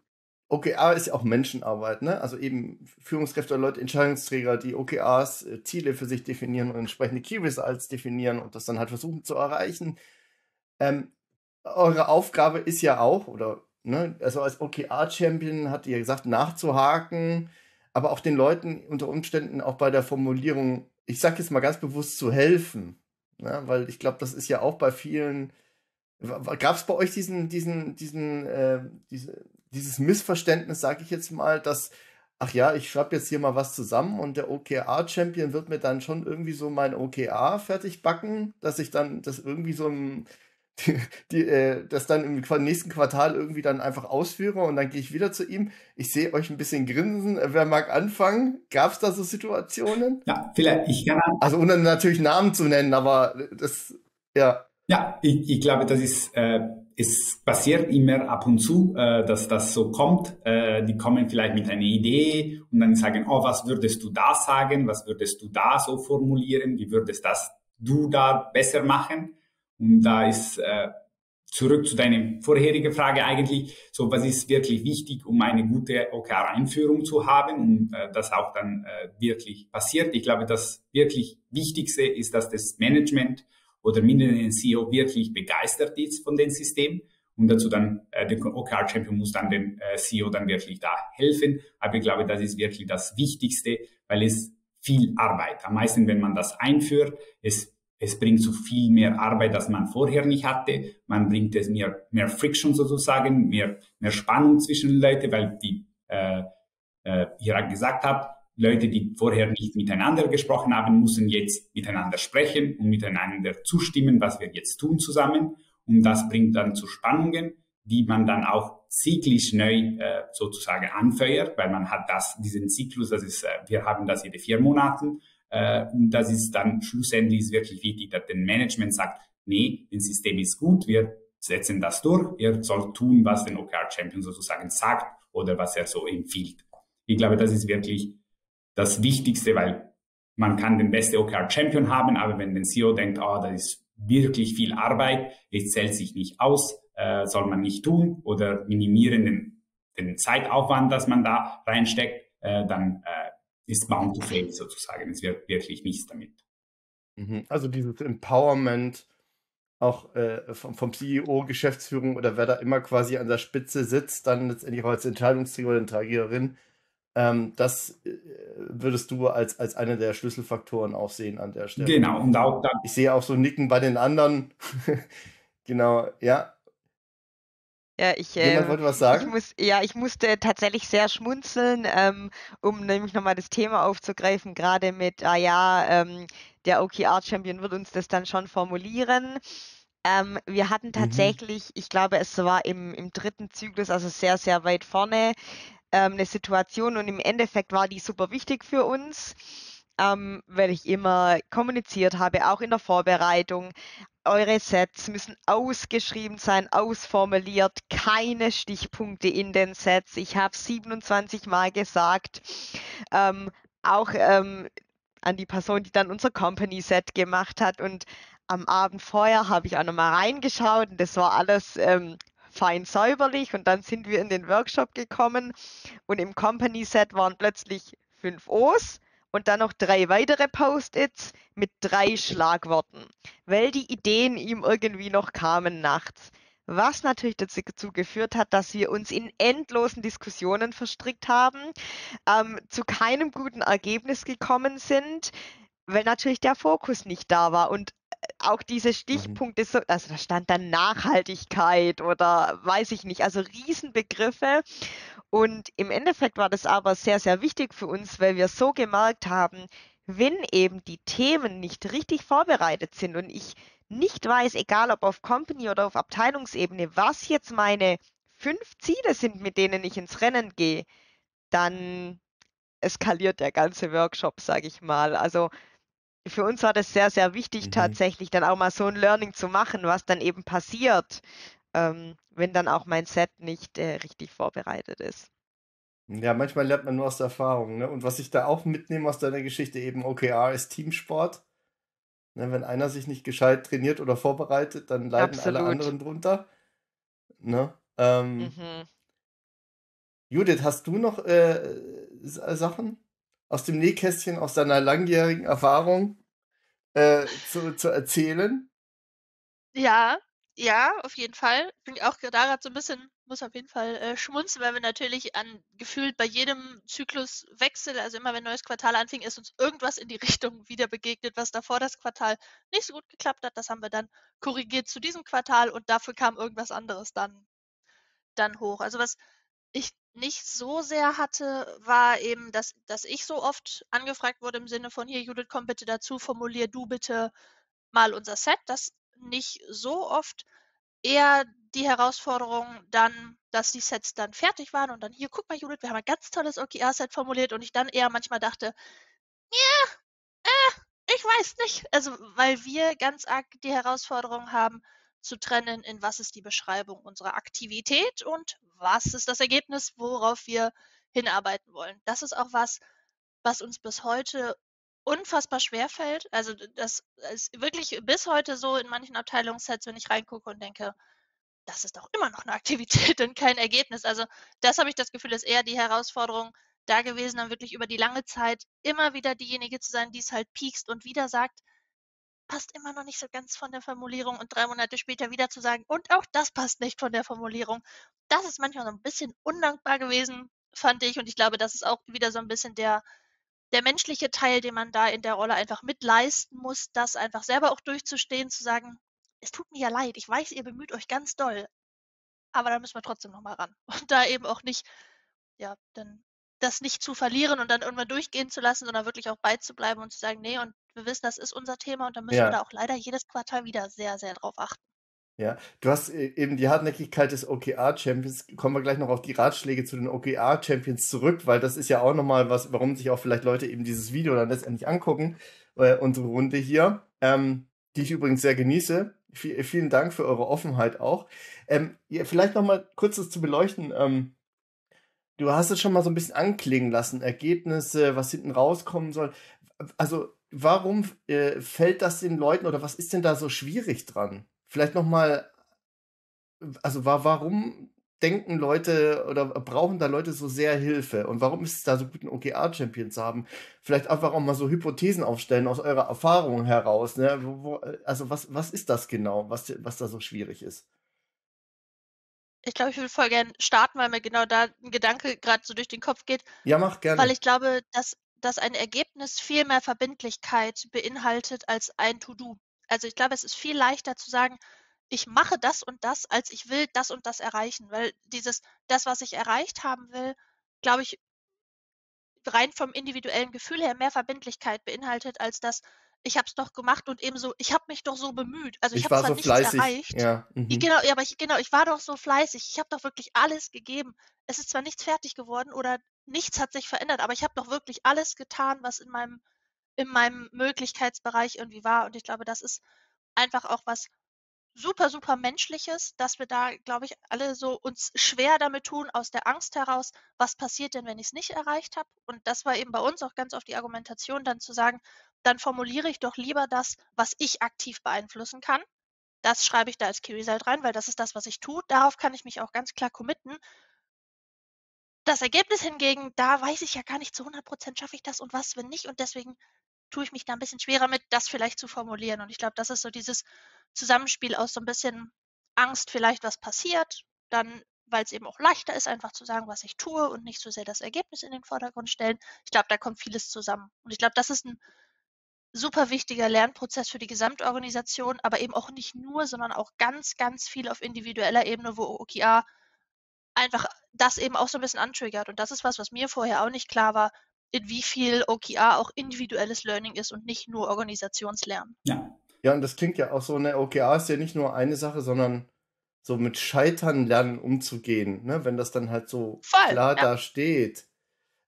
OKR ist ja auch Menschenarbeit, ne? Also eben Führungskräfte, Leute, Entscheidungsträger, die OKRs, äh, Ziele für sich definieren und entsprechende Key Results definieren und das dann halt versuchen zu erreichen. Ähm, eure Aufgabe ist ja auch, oder, ne, also als OKR-Champion hat ihr gesagt, nachzuhaken, aber auch den Leuten unter Umständen auch bei der Formulierung, ich sag jetzt mal ganz bewusst, zu helfen. Ne? Weil ich glaube, das ist ja auch bei vielen Gab es bei euch diesen, diesen, diesen, äh, diese, dieses Missverständnis, sage ich jetzt mal, dass, ach ja, ich schreibe jetzt hier mal was zusammen und der OKR-Champion wird mir dann schon irgendwie so mein OKR fertig backen, dass ich dann das irgendwie so ein, die, die, äh, das dann im nächsten Quartal irgendwie dann einfach ausführe und dann gehe ich wieder zu ihm. Ich sehe euch ein bisschen grinsen. Äh, wer mag anfangen? Gab es da so Situationen? Ja, vielleicht. Ich kann. Also ohne natürlich Namen zu nennen, aber das, ja. Ja, ich, ich glaube, das ist, äh, es passiert immer ab und zu, äh, dass das so kommt. Äh, die kommen vielleicht mit einer Idee und dann sagen, oh, was würdest du da sagen? Was würdest du da so formulieren? Wie würdest das du da besser machen? Und da ist äh, zurück zu deiner vorherigen Frage eigentlich, so was ist wirklich wichtig, um eine gute OKR-Einführung zu haben und äh, das auch dann äh, wirklich passiert. Ich glaube, das wirklich Wichtigste ist, dass das Management oder mindestens den CEO wirklich begeistert ist von dem System und dazu dann äh, der OKR-Champion muss dann dem äh, CEO dann wirklich da helfen. Aber ich glaube, das ist wirklich das Wichtigste, weil es viel Arbeit. Am meisten, wenn man das einführt, es, es bringt so viel mehr Arbeit, als man vorher nicht hatte. Man bringt es mehr, mehr Friction sozusagen, mehr, mehr Spannung zwischen den Leuten, weil die, äh, äh, ihr gesagt habt, Leute, die vorher nicht miteinander gesprochen haben, müssen jetzt miteinander sprechen und miteinander zustimmen, was wir jetzt tun zusammen. Und das bringt dann zu Spannungen, die man dann auch zyklisch neu äh, sozusagen anfeuert, weil man hat das, diesen Zyklus, das ist, äh, wir haben das jede vier Monaten. Äh, und das ist dann schlussendlich ist wirklich wichtig, dass das Management sagt, nee, das System ist gut, wir setzen das durch, er soll tun, was den OKR-Champion sozusagen sagt oder was er so empfiehlt. Ich glaube, das ist wirklich das Wichtigste, weil man kann den beste OKR Champion haben, aber wenn der CEO denkt, oh, das ist wirklich viel Arbeit, es zählt sich nicht aus, äh, soll man nicht tun oder minimieren den, den Zeitaufwand, das man da reinsteckt, äh, dann äh, ist bound to fail sozusagen. Es wird wirklich nichts damit. Mhm. Also dieses Empowerment auch äh, vom, vom, CEO, Geschäftsführung oder wer da immer quasi an der Spitze sitzt, dann letztendlich auch als Entscheidungsträger oder Trägerin, ähm, das äh, würdest du als, als eine der Schlüsselfaktoren auch sehen an der Stelle. Genau, und auch dann. Ich sehe auch so Nicken bei den anderen. genau, ja. Ja, ich, äh, wollte was sagen? Ich muss, ja, ich musste tatsächlich sehr schmunzeln, ähm, um nämlich nochmal das Thema aufzugreifen, gerade mit, ah ja, ähm, der OKR-Champion wird uns das dann schon formulieren. Ähm, wir hatten mhm. tatsächlich, mhm. ich glaube, es war im, im dritten Zyklus, also sehr, sehr weit vorne, ähm, eine Situation und im Endeffekt war die super wichtig für uns, ähm, weil ich immer kommuniziert habe, auch in der Vorbereitung. Eure Sets müssen ausgeschrieben sein, ausformuliert, keine Stichpunkte in den Sets. Ich habe 27 Mal gesagt. Ähm, auch ähm, an die Person, die dann unser Company Set gemacht hat. Und am Abend vorher habe ich auch nochmal reingeschaut und das war alles ähm, fein säuberlich und dann sind wir in den Workshop gekommen und im Company Set waren plötzlich fünf O's und dann noch drei weitere Post-its mit drei Schlagworten, weil die Ideen ihm irgendwie noch kamen nachts. Was natürlich dazu geführt hat, dass wir uns in endlosen Diskussionen verstrickt haben, ähm, zu keinem guten Ergebnis gekommen sind, weil natürlich der Fokus nicht da war. Und auch diese mhm. Stichpunkte, so, also da stand dann Nachhaltigkeit oder weiß ich nicht, also Riesenbegriffe. Und im Endeffekt war das aber sehr, sehr wichtig für uns, weil wir so gemerkt haben, wenn eben die Themen nicht richtig vorbereitet sind und ich nicht weiß, egal ob auf Company oder auf Abteilungsebene, was jetzt meine fünf Ziele sind, mit denen ich ins Rennen gehe, dann eskaliert der ganze Workshop, sage ich mal. Also für uns war das sehr, sehr wichtig, mhm. tatsächlich dann auch mal so ein Learning zu machen, was dann eben passiert, ähm, wenn dann auch mein Set nicht äh, richtig vorbereitet ist. Ja, manchmal lernt man nur aus der Erfahrung. Ne? Und was ich da auch mitnehme aus deiner Geschichte, eben OKR ist Teamsport. Ne, wenn einer sich nicht gescheit trainiert oder vorbereitet, dann leiden Absolut. alle anderen drunter. Ne? Ähm, mhm. Judith, hast du noch äh, Sachen? Aus dem Nähkästchen, aus deiner langjährigen Erfahrung äh, zu, zu erzählen? Ja, ja, auf jeden Fall. Bin auch gerade so ein bisschen, muss auf jeden Fall äh, schmunzeln, weil wir natürlich an gefühlt bei jedem Zykluswechsel, also immer wenn ein neues Quartal anfing, ist uns irgendwas in die Richtung wieder begegnet, was davor das Quartal nicht so gut geklappt hat. Das haben wir dann korrigiert zu diesem Quartal und dafür kam irgendwas anderes dann, dann hoch. Also was ich nicht so sehr hatte, war eben, dass, dass ich so oft angefragt wurde im Sinne von, hier Judith, komm bitte dazu, formulier du bitte mal unser Set. Das nicht so oft. Eher die Herausforderung dann, dass die Sets dann fertig waren und dann, hier, guck mal Judith, wir haben ein ganz tolles OKR-Set formuliert und ich dann eher manchmal dachte, ja, äh, ich weiß nicht. Also, weil wir ganz arg die Herausforderung haben, zu trennen, in was ist die Beschreibung unserer Aktivität und was ist das Ergebnis, worauf wir hinarbeiten wollen. Das ist auch was, was uns bis heute unfassbar schwer fällt. Also das ist wirklich bis heute so in manchen Abteilungssets, wenn ich reingucke und denke, das ist doch immer noch eine Aktivität und kein Ergebnis. Also das habe ich das Gefühl, ist eher die Herausforderung da gewesen, dann wirklich über die lange Zeit immer wieder diejenige zu sein, die es halt piekst und wieder sagt, passt immer noch nicht so ganz von der Formulierung und drei Monate später wieder zu sagen, und auch das passt nicht von der Formulierung. Das ist manchmal so ein bisschen undankbar gewesen, fand ich. Und ich glaube, das ist auch wieder so ein bisschen der, der menschliche Teil, den man da in der Rolle einfach mitleisten muss, das einfach selber auch durchzustehen, zu sagen, es tut mir ja leid, ich weiß, ihr bemüht euch ganz doll, aber da müssen wir trotzdem nochmal ran. Und da eben auch nicht, ja, dann das nicht zu verlieren und dann irgendwann durchgehen zu lassen, sondern wirklich auch beizubleiben und zu sagen, nee, und wir wissen, das ist unser Thema und dann müssen wir da auch leider jedes Quartal wieder sehr, sehr drauf achten. Ja, du hast äh, eben die Hartnäckigkeit des OKR-Champions. Kommen wir gleich noch auf die Ratschläge zu den OKR-Champions zurück, weil das ist ja auch nochmal was, warum sich auch vielleicht Leute eben dieses Video dann letztendlich angucken, äh, unsere Runde hier, ähm, die ich übrigens sehr genieße. V vielen Dank für eure Offenheit auch. Ähm, ja, vielleicht nochmal kurz das zu beleuchten. Ähm, Du hast es schon mal so ein bisschen anklingen lassen, Ergebnisse, was hinten rauskommen soll. Also, warum äh, fällt das den Leuten oder was ist denn da so schwierig dran? Vielleicht noch mal, also war, warum denken Leute oder brauchen da Leute so sehr Hilfe? Und warum ist es da so gut, einen OKR-Champion zu haben? Vielleicht einfach auch mal so Hypothesen aufstellen aus eurer Erfahrung heraus. Ne? Wo, wo, also was, was ist das genau, was, was da so schwierig ist? Ich glaube, ich würde voll gerne starten, weil mir genau da ein Gedanke gerade so durch den Kopf geht. Ja, mach gerne. Weil ich glaube, dass, dass ein Ergebnis viel mehr Verbindlichkeit beinhaltet als ein To-Do. Also ich glaube, es ist viel leichter zu sagen, ich mache das und das, als ich will das und das erreichen. Weil dieses, das, was ich erreicht haben will, glaube ich, rein vom individuellen Gefühl her mehr Verbindlichkeit beinhaltet, als das, ich habe es doch gemacht und ebenso, ich habe mich doch so bemüht. Also ich, ich habe zwar so nichts fleißig. erreicht. Ja. Mhm. Genau, ja, aber ich, genau, ich war doch so fleißig. Ich habe doch wirklich alles gegeben. Es ist zwar nichts fertig geworden oder nichts hat sich verändert, aber ich habe doch wirklich alles getan, was in meinem, in meinem Möglichkeitsbereich irgendwie war. Und ich glaube, das ist einfach auch was super, super Menschliches, dass wir da, glaube ich, alle so uns schwer damit tun, aus der Angst heraus, was passiert denn, wenn ich es nicht erreicht habe? Und das war eben bei uns auch ganz oft die Argumentation, dann zu sagen, dann formuliere ich doch lieber das, was ich aktiv beeinflussen kann. Das schreibe ich da als Key Result rein, weil das ist das, was ich tue. Darauf kann ich mich auch ganz klar committen. Das Ergebnis hingegen, da weiß ich ja gar nicht zu 100 Prozent schaffe ich das und was, wenn nicht. Und deswegen tue ich mich da ein bisschen schwerer mit, das vielleicht zu formulieren. Und ich glaube, das ist so dieses Zusammenspiel aus so ein bisschen Angst, vielleicht was passiert, dann, weil es eben auch leichter ist, einfach zu sagen, was ich tue und nicht so sehr das Ergebnis in den Vordergrund stellen. Ich glaube, da kommt vieles zusammen. Und ich glaube, das ist ein super wichtiger Lernprozess für die Gesamtorganisation, aber eben auch nicht nur, sondern auch ganz, ganz viel auf individueller Ebene, wo OKR einfach das eben auch so ein bisschen antriggert. Und das ist was, was mir vorher auch nicht klar war, in wie viel OKR auch individuelles Learning ist und nicht nur Organisationslernen. Ja. Ja, und das klingt ja auch so, eine OKR ist ja nicht nur eine Sache, sondern so mit Scheitern lernen umzugehen, ne? wenn das dann halt so Voll, klar ja. da steht.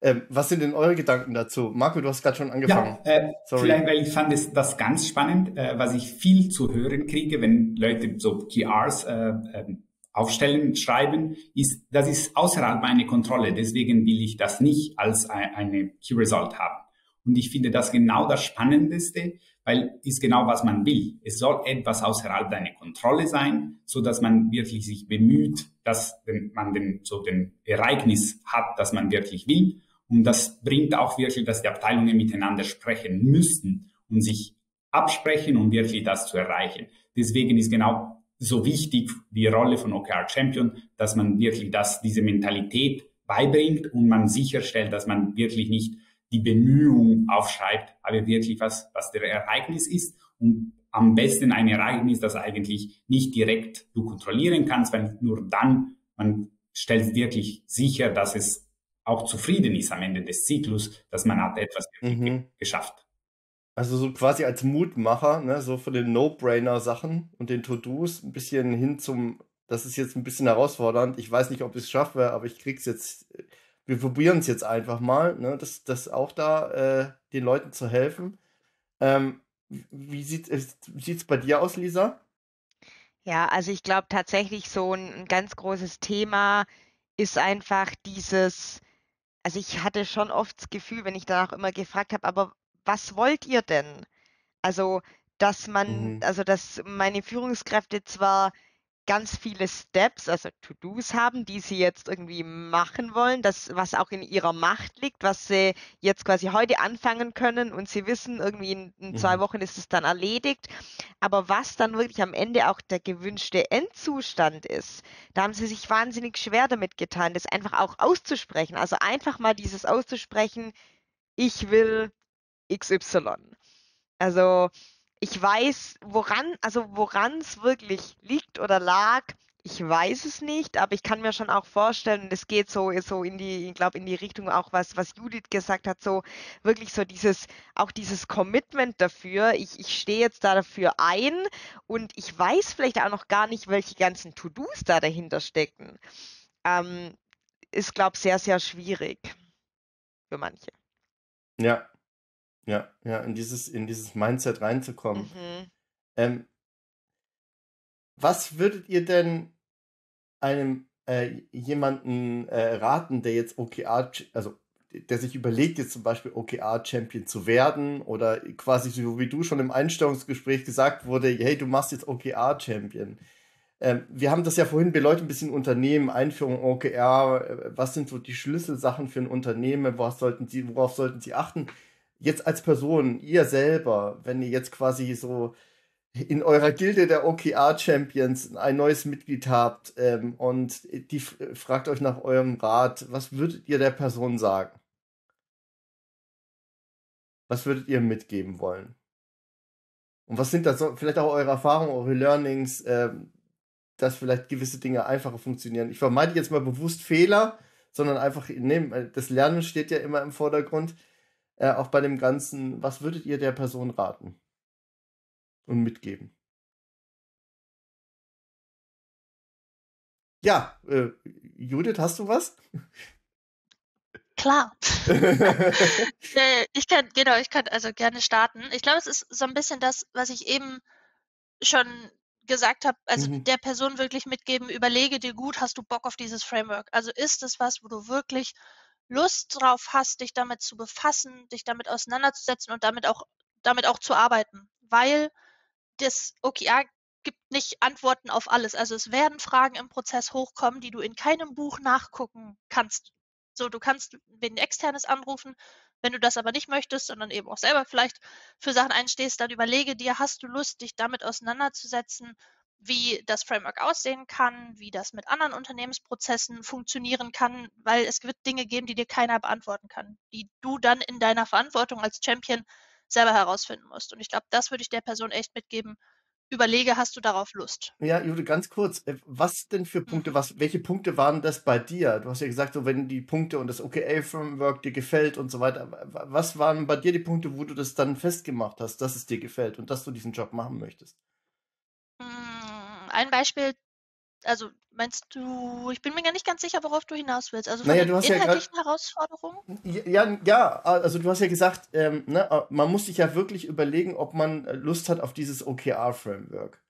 Ähm, was sind denn eure Gedanken dazu? Marco, du hast gerade schon angefangen. Ja, äh, vielleicht, weil ich fand es das ganz spannend, äh, was ich viel zu hören kriege, wenn Leute so QRs äh, ähm, aufstellen, schreiben, ist, das ist außerhalb meiner Kontrolle. Deswegen will ich das nicht als eine Key Result haben. Und ich finde das genau das Spannendste, weil ist genau was man will. Es soll etwas außerhalb deiner Kontrolle sein, so dass man wirklich sich bemüht, dass man den, so den Ereignis hat, das man wirklich will. Und das bringt auch wirklich, dass die Abteilungen miteinander sprechen müssten und sich absprechen, um wirklich das zu erreichen. Deswegen ist genau so wichtig die Rolle von OKR Champion, dass man wirklich das, diese Mentalität beibringt und man sicherstellt, dass man wirklich nicht die Bemühung aufschreibt, aber wirklich was, was der Ereignis ist und am besten ein Ereignis, das eigentlich nicht direkt du kontrollieren kannst, weil nur dann man stellt wirklich sicher, dass es auch zufrieden ist am Ende des Zyklus, dass man hat etwas mhm. geschafft. Also so quasi als Mutmacher, ne, so von den No-Brainer-Sachen und den To-Dos ein bisschen hin zum, das ist jetzt ein bisschen herausfordernd. Ich weiß nicht, ob ich es schaffe, aber ich krieg's jetzt, wir probieren es jetzt einfach mal, ne, das, das auch da äh, den Leuten zu helfen. Ähm, wie sieht es sieht's bei dir aus, Lisa? Ja, also ich glaube tatsächlich so ein, ein ganz großes Thema ist einfach dieses, also ich hatte schon oft das Gefühl, wenn ich danach immer gefragt habe, aber was wollt ihr denn? Also, dass man, Mhm. also dass meine Führungskräfte zwar ganz viele Steps, also To-Dos haben, die sie jetzt irgendwie machen wollen, das, was auch in ihrer Macht liegt, was sie jetzt quasi heute anfangen können und sie wissen, irgendwie in, in zwei Mhm. Wochen ist es dann erledigt. Aber was dann wirklich am Ende auch der gewünschte Endzustand ist, da haben sie sich wahnsinnig schwer damit getan, das einfach auch auszusprechen. Also einfach mal dieses auszusprechen, ich will XY. Also ich weiß, woran, also woran es wirklich liegt oder lag, ich weiß es nicht, aber ich kann mir schon auch vorstellen, es geht so, so in die, ich glaube, in die Richtung auch was, was Judith gesagt hat, so wirklich so dieses, auch dieses Commitment dafür. Ich, ich stehe jetzt da dafür ein und ich weiß vielleicht auch noch gar nicht, welche ganzen To-Dos da dahinter stecken. Ähm, ist, glaube ich, sehr, sehr schwierig für manche. Ja, ja, ja, in dieses, in dieses Mindset reinzukommen. Mhm. Ähm, was würdet ihr denn einem äh, jemanden äh, raten, der jetzt OKR, also der sich überlegt, jetzt zum Beispiel OKR-Champion zu werden oder quasi so wie du schon im Einstellungsgespräch gesagt wurde, hey, du machst jetzt OKR-Champion. Ähm, wir haben das ja vorhin beleuchtet, ein bisschen Unternehmen, Einführung OKR, äh, was sind so die Schlüsselsachen für ein Unternehmen, worauf sollten sie, worauf sollten sie achten? Jetzt als Person, ihr selber, wenn ihr jetzt quasi so in eurer Gilde der OKR Champions ein neues Mitglied habt ähm, und die fragt euch nach eurem Rat, was würdet ihr der Person sagen? Was würdet ihr mitgeben wollen? Und was sind da so, vielleicht auch eure Erfahrungen, eure Learnings, ähm, dass vielleicht gewisse Dinge einfacher funktionieren? Ich vermeide jetzt mal bewusst Fehler, sondern einfach, nee, das Lernen steht ja immer im Vordergrund äh, auch bei dem Ganzen, was würdet ihr der Person raten und mitgeben? Ja, äh, Judith, hast du was? Klar. äh, ich kann, genau, ich kann also gerne starten. Ich glaube, es ist so ein bisschen das, was ich eben schon gesagt habe, also mhm. der Person wirklich mitgeben, überlege dir gut, hast du Bock auf dieses Framework? Also ist es was, wo du wirklich Lust drauf hast, dich damit zu befassen, dich damit auseinanderzusetzen und damit auch damit auch zu arbeiten, weil das OKR gibt nicht Antworten auf alles. Also es werden Fragen im Prozess hochkommen, die du in keinem Buch nachgucken kannst. So, du kannst wen externes anrufen, wenn du das aber nicht möchtest, sondern eben auch selber vielleicht für Sachen einstehst, dann überlege dir, hast du Lust, dich damit auseinanderzusetzen, wie das Framework aussehen kann, wie das mit anderen Unternehmensprozessen funktionieren kann, weil es wird Dinge geben, die dir keiner beantworten kann, die du dann in deiner Verantwortung als Champion selber herausfinden musst. Und ich glaube, das würde ich der Person echt mitgeben, überlege, hast du darauf Lust? Ja, Jude, ganz kurz, äh, was denn für Punkte, mhm. was, welche Punkte waren das bei dir? Du hast ja gesagt, so wenn die Punkte und das OKA-Framework dir gefällt und so weiter, was waren bei dir die Punkte, wo du das dann festgemacht hast, dass es dir gefällt und dass du diesen Job machen möchtest? Hm, ein Beispiel also meinst du, ich bin mir gar nicht ganz sicher, worauf du hinaus willst. Also von naja, den inhaltlichen ja Herausforderungen? Ja, ja, also du hast ja gesagt, ähm, ne, man muss sich ja wirklich überlegen, ob man äh, Lust hat auf dieses OKR-Framework.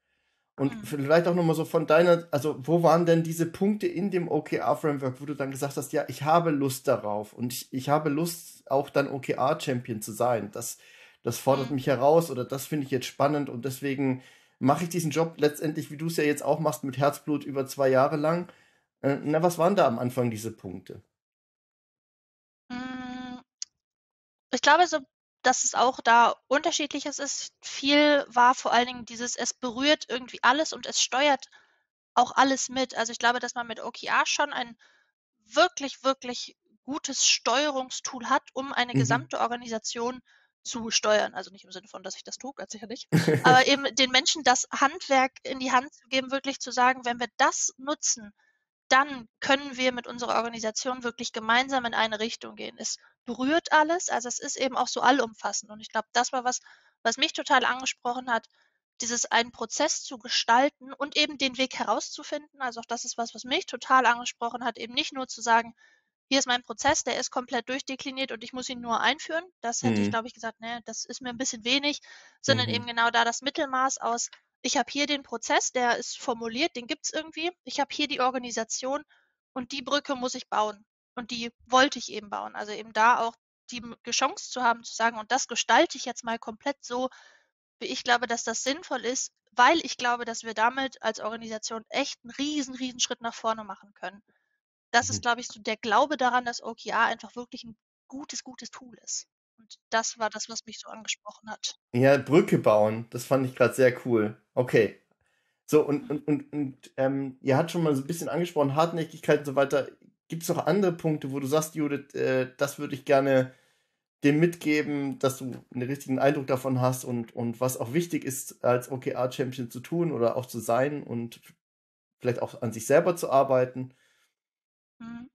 Und mhm. vielleicht auch nochmal so von deiner, also wo waren denn diese Punkte in dem OKR-Framework, wo du dann gesagt hast, ja, ich habe Lust darauf und ich, ich habe Lust, auch dann OKR-Champion zu sein. Das, das fordert mhm. mich heraus oder das finde ich jetzt spannend und deswegen mache ich diesen Job letztendlich, wie du es ja jetzt auch machst, mit Herzblut über zwei Jahre lang. Äh, na, was waren da am Anfang diese Punkte? Hm, ich glaube, so, dass es auch da unterschiedliches ist. Viel war vor allen Dingen dieses, es berührt irgendwie alles und es steuert auch alles mit. Also ich glaube, dass man mit OKR schon ein wirklich, wirklich gutes Steuerungstool hat, um eine mhm. gesamte Organisation zu steuern. Also nicht im Sinne von, dass ich das tue, ganz sicher nicht. Aber eben den Menschen das Handwerk in die Hand zu geben, wirklich zu sagen, wenn wir das nutzen, dann können wir mit unserer Organisation wirklich gemeinsam in eine Richtung gehen. Es berührt alles, also es ist eben auch so allumfassend. Und ich glaube, das war was, was mich total angesprochen hat, dieses einen Prozess zu gestalten und eben den Weg herauszufinden. Also auch das ist was, was mich total angesprochen hat, eben nicht nur zu sagen, hier ist mein Prozess, der ist komplett durchdekliniert und ich muss ihn nur einführen. Das hätte mhm. ich, glaube ich, gesagt, ne, das ist mir ein bisschen wenig, sondern mhm. eben genau da das Mittelmaß aus, ich habe hier den Prozess, der ist formuliert, den gibt es irgendwie. Ich habe hier die Organisation und die Brücke muss ich bauen. Und die wollte ich eben bauen. Also eben da auch die Chance zu haben, zu sagen, und das gestalte ich jetzt mal komplett so, wie ich glaube, dass das sinnvoll ist, weil ich glaube, dass wir damit als Organisation echt einen riesen, riesen Schritt nach vorne machen können das ist, mhm. glaube ich, so der Glaube daran, dass OKR einfach wirklich ein gutes, gutes Tool ist. Und das war das, was mich so angesprochen hat. Ja, Brücke bauen, das fand ich gerade sehr cool. Okay. So, und, und, und, und ähm, ihr habt schon mal so ein bisschen angesprochen, Hartnäckigkeit und so weiter. Gibt es noch andere Punkte, wo du sagst, Judith, äh, das würde ich gerne dem mitgeben, dass du einen richtigen Eindruck davon hast und, und was auch wichtig ist, als OKR-Champion zu tun oder auch zu sein und vielleicht auch an sich selber zu arbeiten? Mhm.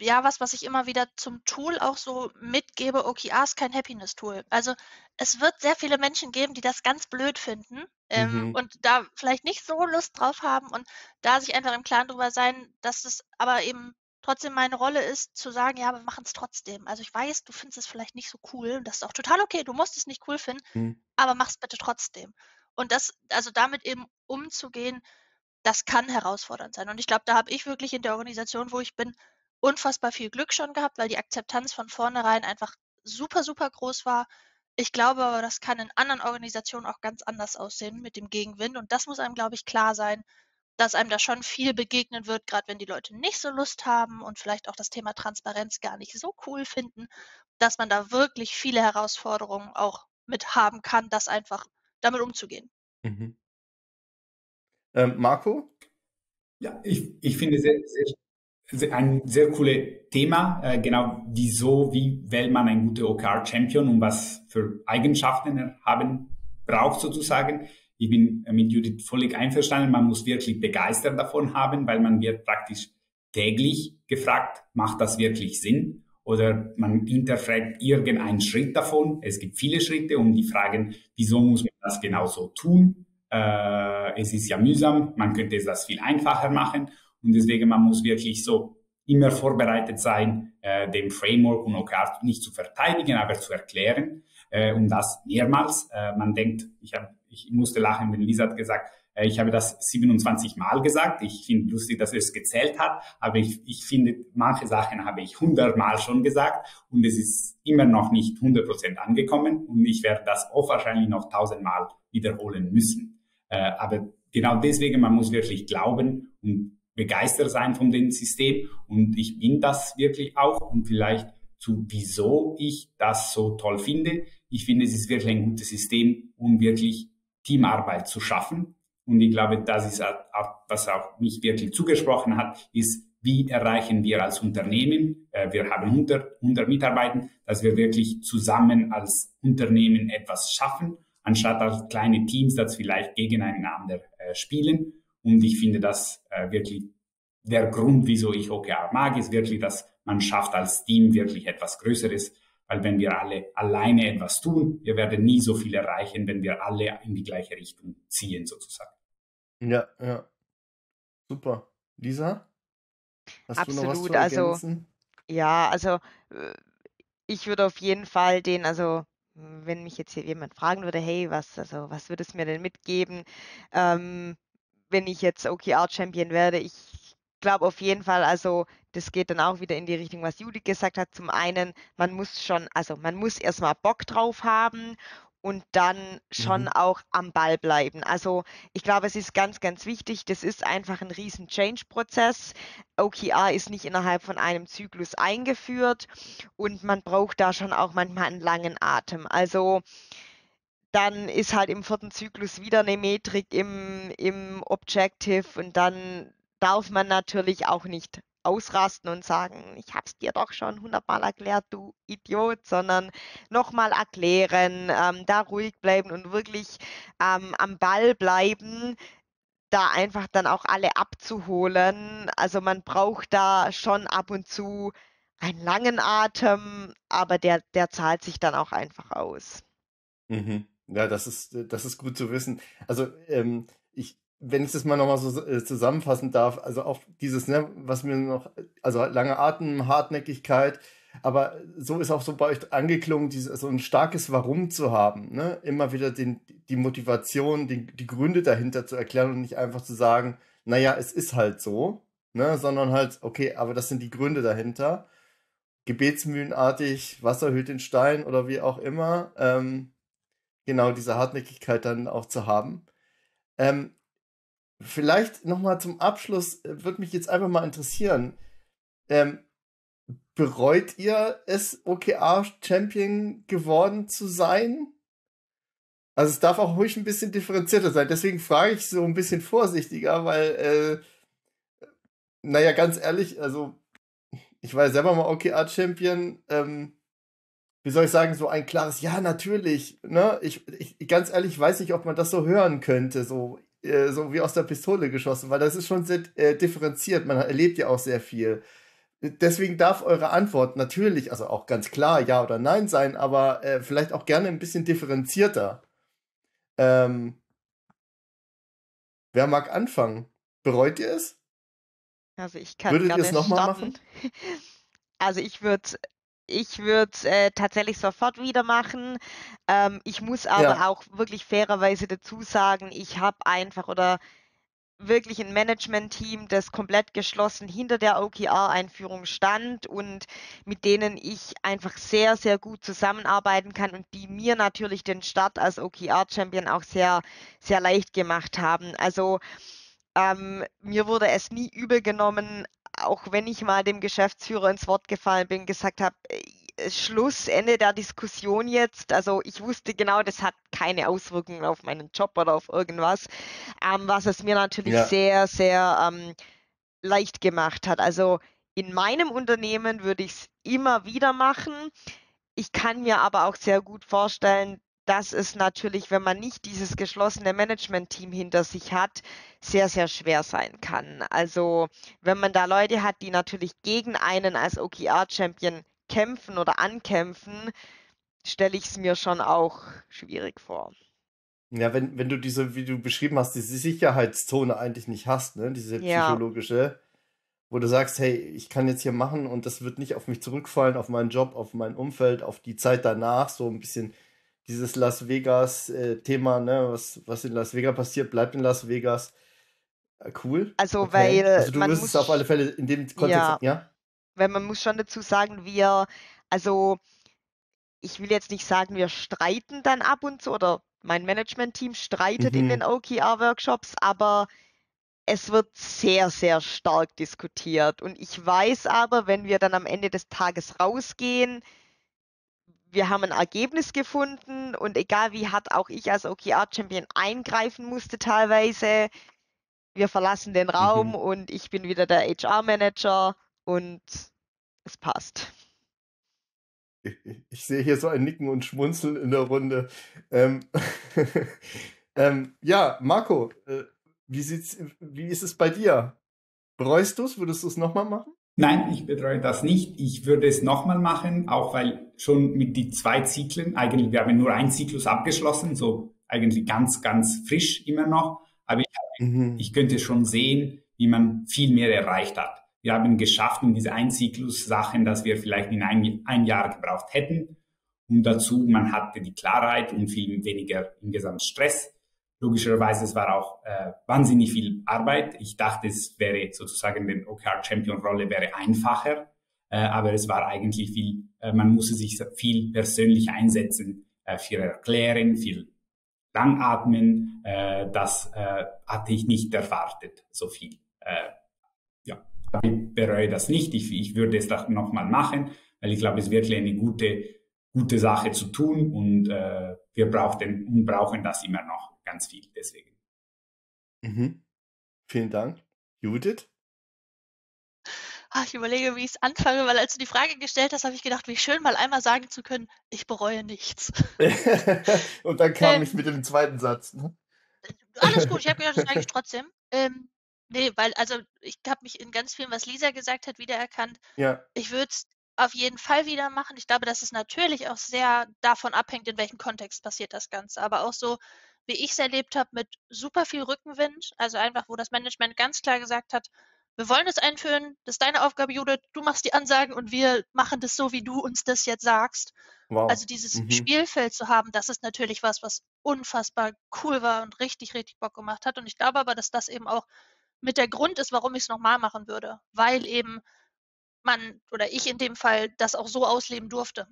ja, was, was ich immer wieder zum Tool auch so mitgebe, OKR ist kein Happiness-Tool. Also es wird sehr viele Menschen geben, die das ganz blöd finden ähm, Mhm. und da vielleicht nicht so Lust drauf haben und da sich einfach im Klaren darüber sein, dass es aber eben trotzdem meine Rolle ist, zu sagen, ja, wir machen es trotzdem. Also ich weiß, du findest es vielleicht nicht so cool und das ist auch total okay, du musst es nicht cool finden, Mhm. aber mach es bitte trotzdem. Und das, also damit eben umzugehen, das kann herausfordernd sein. Und ich glaube, da habe ich wirklich in der Organisation, wo ich bin, unfassbar viel Glück schon gehabt, weil die Akzeptanz von vornherein einfach super, super groß war. Ich glaube aber, das kann in anderen Organisationen auch ganz anders aussehen mit dem Gegenwind. Und das muss einem, glaube ich, klar sein, dass einem da schon viel begegnen wird, gerade wenn die Leute nicht so Lust haben und vielleicht auch das Thema Transparenz gar nicht so cool finden, dass man da wirklich viele Herausforderungen auch mit haben kann, das einfach damit umzugehen. Mhm. Ähm, Marco? Ja, ich, ich finde sehr, sehr, sehr, ein sehr cooles Thema. Äh, genau, wieso, wie wählt man ein guter OKR-Champion und was für Eigenschaften er haben braucht sozusagen. Ich bin mit Judith völlig einverstanden. Man muss wirklich begeistert davon haben, weil man wird praktisch täglich gefragt, macht das wirklich Sinn? Oder man hinterfragt irgendeinen Schritt davon. Es gibt viele Schritte und die fragen, wieso muss man das genauso tun? Äh, es ist ja mühsam, man könnte das viel einfacher machen und deswegen man muss wirklich so immer vorbereitet sein, äh, dem Framework und OKR nicht zu verteidigen, aber zu erklären äh, und das mehrmals. Äh, man denkt, ich, hab, ich musste lachen, wenn Lisa hat gesagt, Äh, ich habe das 27 Mal gesagt. Ich finde lustig, dass er es gezählt hat, aber ich, ich finde, manche Sachen habe ich 100 Mal schon gesagt und es ist immer noch nicht 100 Prozent angekommen und ich werde das auch wahrscheinlich noch 1000 Mal wiederholen müssen. Äh, aber genau deswegen, man muss wirklich glauben und begeistert sein von dem System und ich bin das wirklich auch und vielleicht zu wieso ich das so toll finde. Ich finde, es ist wirklich ein gutes System, um wirklich Teamarbeit zu schaffen. Und ich glaube, das ist auch, was auch mich wirklich zugesprochen hat, ist, wie erreichen wir als Unternehmen, äh, wir haben 100, 100 Mitarbeiter, dass wir wirklich zusammen als Unternehmen etwas schaffen, anstatt als kleine Teams, das vielleicht gegeneinander äh, spielen. Und ich finde das äh, wirklich der Grund, wieso ich OKR mag, ist wirklich, dass man schafft als Team wirklich etwas Größeres. Weil wenn wir alle alleine etwas tun, wir werden nie so viel erreichen, wenn wir alle in die gleiche Richtung ziehen, sozusagen. Ja, ja. Super. Lisa? Hast Absolut. also, ja, also äh, ich würde auf jeden Fall den, also wenn mich jetzt hier jemand fragen würde, hey, was, also was würdest du mir denn mitgeben, ähm, wenn ich jetzt OKR-Champion werde? Ich glaube auf jeden Fall, also das geht dann auch wieder in die Richtung, was Judith gesagt hat. Zum einen, man muss schon, also man muss erstmal Bock drauf haben und dann schon mhm. auch am Ball bleiben. Also ich glaube, es ist ganz, ganz wichtig. Das ist einfach ein riesen Change-Prozess. OKR ist nicht innerhalb von einem Zyklus eingeführt und man braucht da schon auch manchmal einen langen Atem. Also dann ist halt im vierten Zyklus wieder eine Metrik im, im Objective und dann darf man natürlich auch nicht ausrasten und sagen, ich habe es dir doch schon hundertmal erklärt, du Idiot, sondern nochmal erklären, ähm, da ruhig bleiben und wirklich ähm, am Ball bleiben, da einfach dann auch alle abzuholen. Also man braucht da schon ab und zu einen langen Atem, aber der, der zahlt sich dann auch einfach aus. Mhm. Ja, das ist, das ist gut zu wissen. Also ähm, wenn ich das mal nochmal so äh, zusammenfassen darf, also auch dieses, ne, was mir noch, also lange Atem, Hartnäckigkeit, aber so ist auch so bei euch angeklungen, diese, so ein starkes Warum zu haben, ne? Immer wieder den, die Motivation, die, die Gründe dahinter zu erklären und nicht einfach zu sagen, naja, es ist halt so, ne? Sondern halt, okay, aber das sind die Gründe dahinter. Gebetsmühlenartig, Wasser hüllt den Stein oder wie auch immer. Ähm, genau diese Hartnäckigkeit dann auch zu haben. Ähm, vielleicht nochmal zum Abschluss, äh, würde mich jetzt einfach mal interessieren. Ähm, bereut ihr es, OKR-Champion geworden zu sein? Also es darf auch ruhig ein bisschen differenzierter sein. Deswegen frage ich so ein bisschen vorsichtiger, weil, äh, naja, ganz ehrlich, also ich war ja selber mal OKR-Champion. Ähm, wie soll ich sagen, so ein klares Ja, natürlich. Ne? Ich, ich, ganz ehrlich, weiß nicht, ob man das so hören könnte. So, äh, so wie aus der Pistole geschossen, weil das ist schon sehr äh, differenziert. Man erlebt ja auch sehr viel. Deswegen darf eure Antwort natürlich, also auch ganz klar Ja oder Nein sein, aber äh, vielleicht auch gerne ein bisschen differenzierter. Ähm, wer mag anfangen? Bereut ihr es? Also ich kann Würdet ihr es nochmal machen? Also ich würde ich würde es äh, tatsächlich sofort wieder machen. Ähm, ich muss aber Ja. auch wirklich fairerweise dazu sagen, ich habe einfach oder wirklich ein Management-Team, das komplett geschlossen hinter der OKR-Einführung stand und mit denen ich einfach sehr, sehr gut zusammenarbeiten kann und die mir natürlich den Start als OKR-Champion auch sehr, sehr leicht gemacht haben. Also ähm, mir wurde es nie übel genommen, auch wenn ich mal dem Geschäftsführer ins Wort gefallen bin, gesagt habe, äh, Schluss, Ende der Diskussion jetzt. Also ich wusste genau, das hat keine Auswirkungen auf meinen Job oder auf irgendwas, ähm, was es mir natürlich ja. sehr, sehr ähm, leicht gemacht hat. Also in meinem Unternehmen würde ich es immer wieder machen. Ich kann mir aber auch sehr gut vorstellen, dass es natürlich, wenn man nicht dieses geschlossene Management-Team hinter sich hat, sehr, sehr schwer sein kann. Also wenn man da Leute hat, die natürlich gegen einen als OKR-Champion kämpfen oder ankämpfen, stelle ich es mir schon auch schwierig vor. Ja, wenn, wenn du diese, wie du beschrieben hast, diese Sicherheitszone eigentlich nicht hast, ne, diese psychologische, ja. wo du sagst, hey, ich kann jetzt hier machen und das wird nicht auf mich zurückfallen, auf meinen Job, auf mein Umfeld, auf die Zeit danach, so ein bisschen dieses Las Vegas-Thema, äh, ne? Was, was in Las Vegas passiert, bleibt in Las Vegas. Äh, cool. Also, okay. weil. Also, du wirst es auf alle Fälle in dem Kontext, ja. ja? Weil man muss schon dazu sagen, wir, also, ich will jetzt nicht sagen, wir streiten dann ab und zu oder mein Management-Team streitet mhm. in den OKR-Workshops, aber es wird sehr, sehr stark diskutiert. Und ich weiß aber, wenn wir dann am Ende des Tages rausgehen, wir haben ein Ergebnis gefunden und egal wie hart auch ich als OKR-Champion eingreifen musste teilweise, wir verlassen den Raum mhm. und ich bin wieder der HR-Manager und es passt. Ich, ich, sehe hier so ein Nicken und Schmunzeln in der Runde. Ähm, ähm, ja, Marco, äh, wie, sieht's, wie ist es bei dir? Bereust du es? Würdest du es nochmal machen? Nein, ich betreue das nicht. Ich würde es nochmal machen, auch weil schon mit die zwei Zyklen, eigentlich, wir haben nur einen Zyklus abgeschlossen, so eigentlich ganz, ganz frisch immer noch. Aber ich, mhm. ich könnte schon sehen, wie man viel mehr erreicht hat. Wir haben geschafft in diese Einzyklus-Sachen, dass wir vielleicht in ein, ein Jahr gebraucht hätten. Und dazu, man hatte die Klarheit und viel weniger insgesamt Stress. Logischerweise, es war auch äh, wahnsinnig viel Arbeit. Ich dachte, es wäre sozusagen die OKR-Champion-Rolle wäre einfacher, äh, aber es war eigentlich viel, äh, man musste sich viel persönlich einsetzen, äh, viel erklären, viel langatmen. Äh, das äh, hatte ich nicht erwartet, so viel. Äh, ja, aber ich bereue das nicht. Ich, ich würde es doch nochmal machen, weil ich glaube, es ist wirklich eine gute, gute Sache zu tun und äh, wir brauchen, brauchen das immer noch ganz viel deswegen. Mhm. Vielen Dank. Judith? Ach, ich überlege, wie ich es anfange, weil als du die Frage gestellt hast, habe ich gedacht, wie schön mal einmal sagen zu können, ich bereue nichts. Und dann kam ähm, ich mit dem zweiten Satz. Ne? Alles gut, ich habe gedacht, das sage ich trotzdem. Ähm, nee, weil, also ich habe mich in ganz vielen, was Lisa gesagt hat, wiedererkannt. Ja. Ich würde es auf jeden Fall wieder machen. Ich glaube, dass es natürlich auch sehr davon abhängt, in welchem Kontext passiert das Ganze. Aber auch so, wie ich es erlebt habe, mit super viel Rückenwind. Also einfach, wo das Management ganz klar gesagt hat, wir wollen es einführen, das ist deine Aufgabe, Judith, du machst die Ansagen und wir machen das so, wie du uns das jetzt sagst. Wow. Also dieses mhm. Spielfeld zu haben, das ist natürlich was, was unfassbar cool war und richtig, richtig Bock gemacht hat. Und ich glaube aber, dass das eben auch mit der Grund ist, warum ich es nochmal machen würde. Weil eben man oder ich in dem Fall das auch so ausleben durfte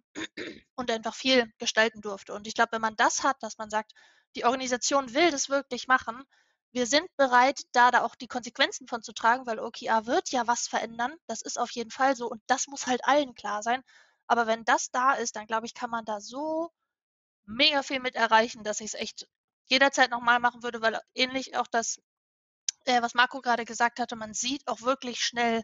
und einfach viel gestalten durfte. Und ich glaube, wenn man das hat, dass man sagt, die Organisation will das wirklich machen. Wir sind bereit, da, da auch die Konsequenzen von zu tragen, weil OKR wird ja was verändern. Das ist auf jeden Fall so und das muss halt allen klar sein. Aber wenn das da ist, dann glaube ich, kann man da so mega viel mit erreichen, dass ich es echt jederzeit nochmal machen würde, weil ähnlich auch das, äh, was Marco gerade gesagt hatte, man sieht auch wirklich schnell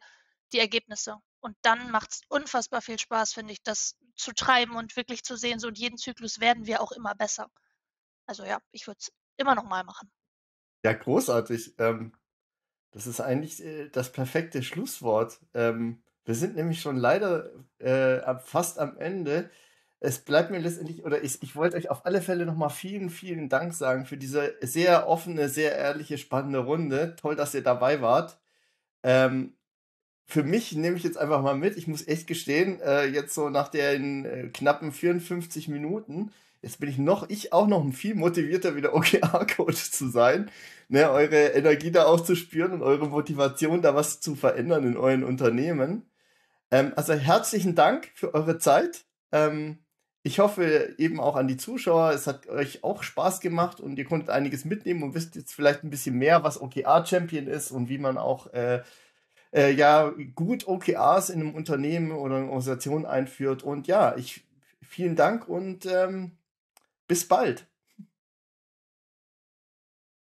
die Ergebnisse. Und dann macht es unfassbar viel Spaß, finde ich, das zu treiben und wirklich zu sehen, so in jedem Zyklus werden wir auch immer besser. Also ja, ich würde es immer noch mal machen. Ja, großartig. Ähm, das ist eigentlich äh, das perfekte Schlusswort. Ähm, wir sind nämlich schon leider äh, fast am Ende. Es bleibt mir letztendlich, oder ich, ich wollte euch auf alle Fälle nochmal vielen, vielen Dank sagen für diese sehr offene, sehr ehrliche, spannende Runde. Toll, dass ihr dabei wart. Ähm, für mich nehme ich jetzt einfach mal mit. Ich muss echt gestehen, äh, jetzt so nach den äh, knappen 54 Minuten Jetzt bin ich noch, ich auch noch viel motivierter, wieder OKR-Coach zu sein, ne, eure Energie da auch zu spüren und eure Motivation, da was zu verändern in euren Unternehmen. Ähm, also herzlichen Dank für eure Zeit. Ähm, ich hoffe eben auch an die Zuschauer, es hat euch auch Spaß gemacht und ihr konntet einiges mitnehmen und wisst jetzt vielleicht ein bisschen mehr, was OKR-Champion ist und wie man auch äh, äh, ja gut OKRs in einem Unternehmen oder einer Organisation einführt. Und ja, ich vielen Dank und ähm, bis bald.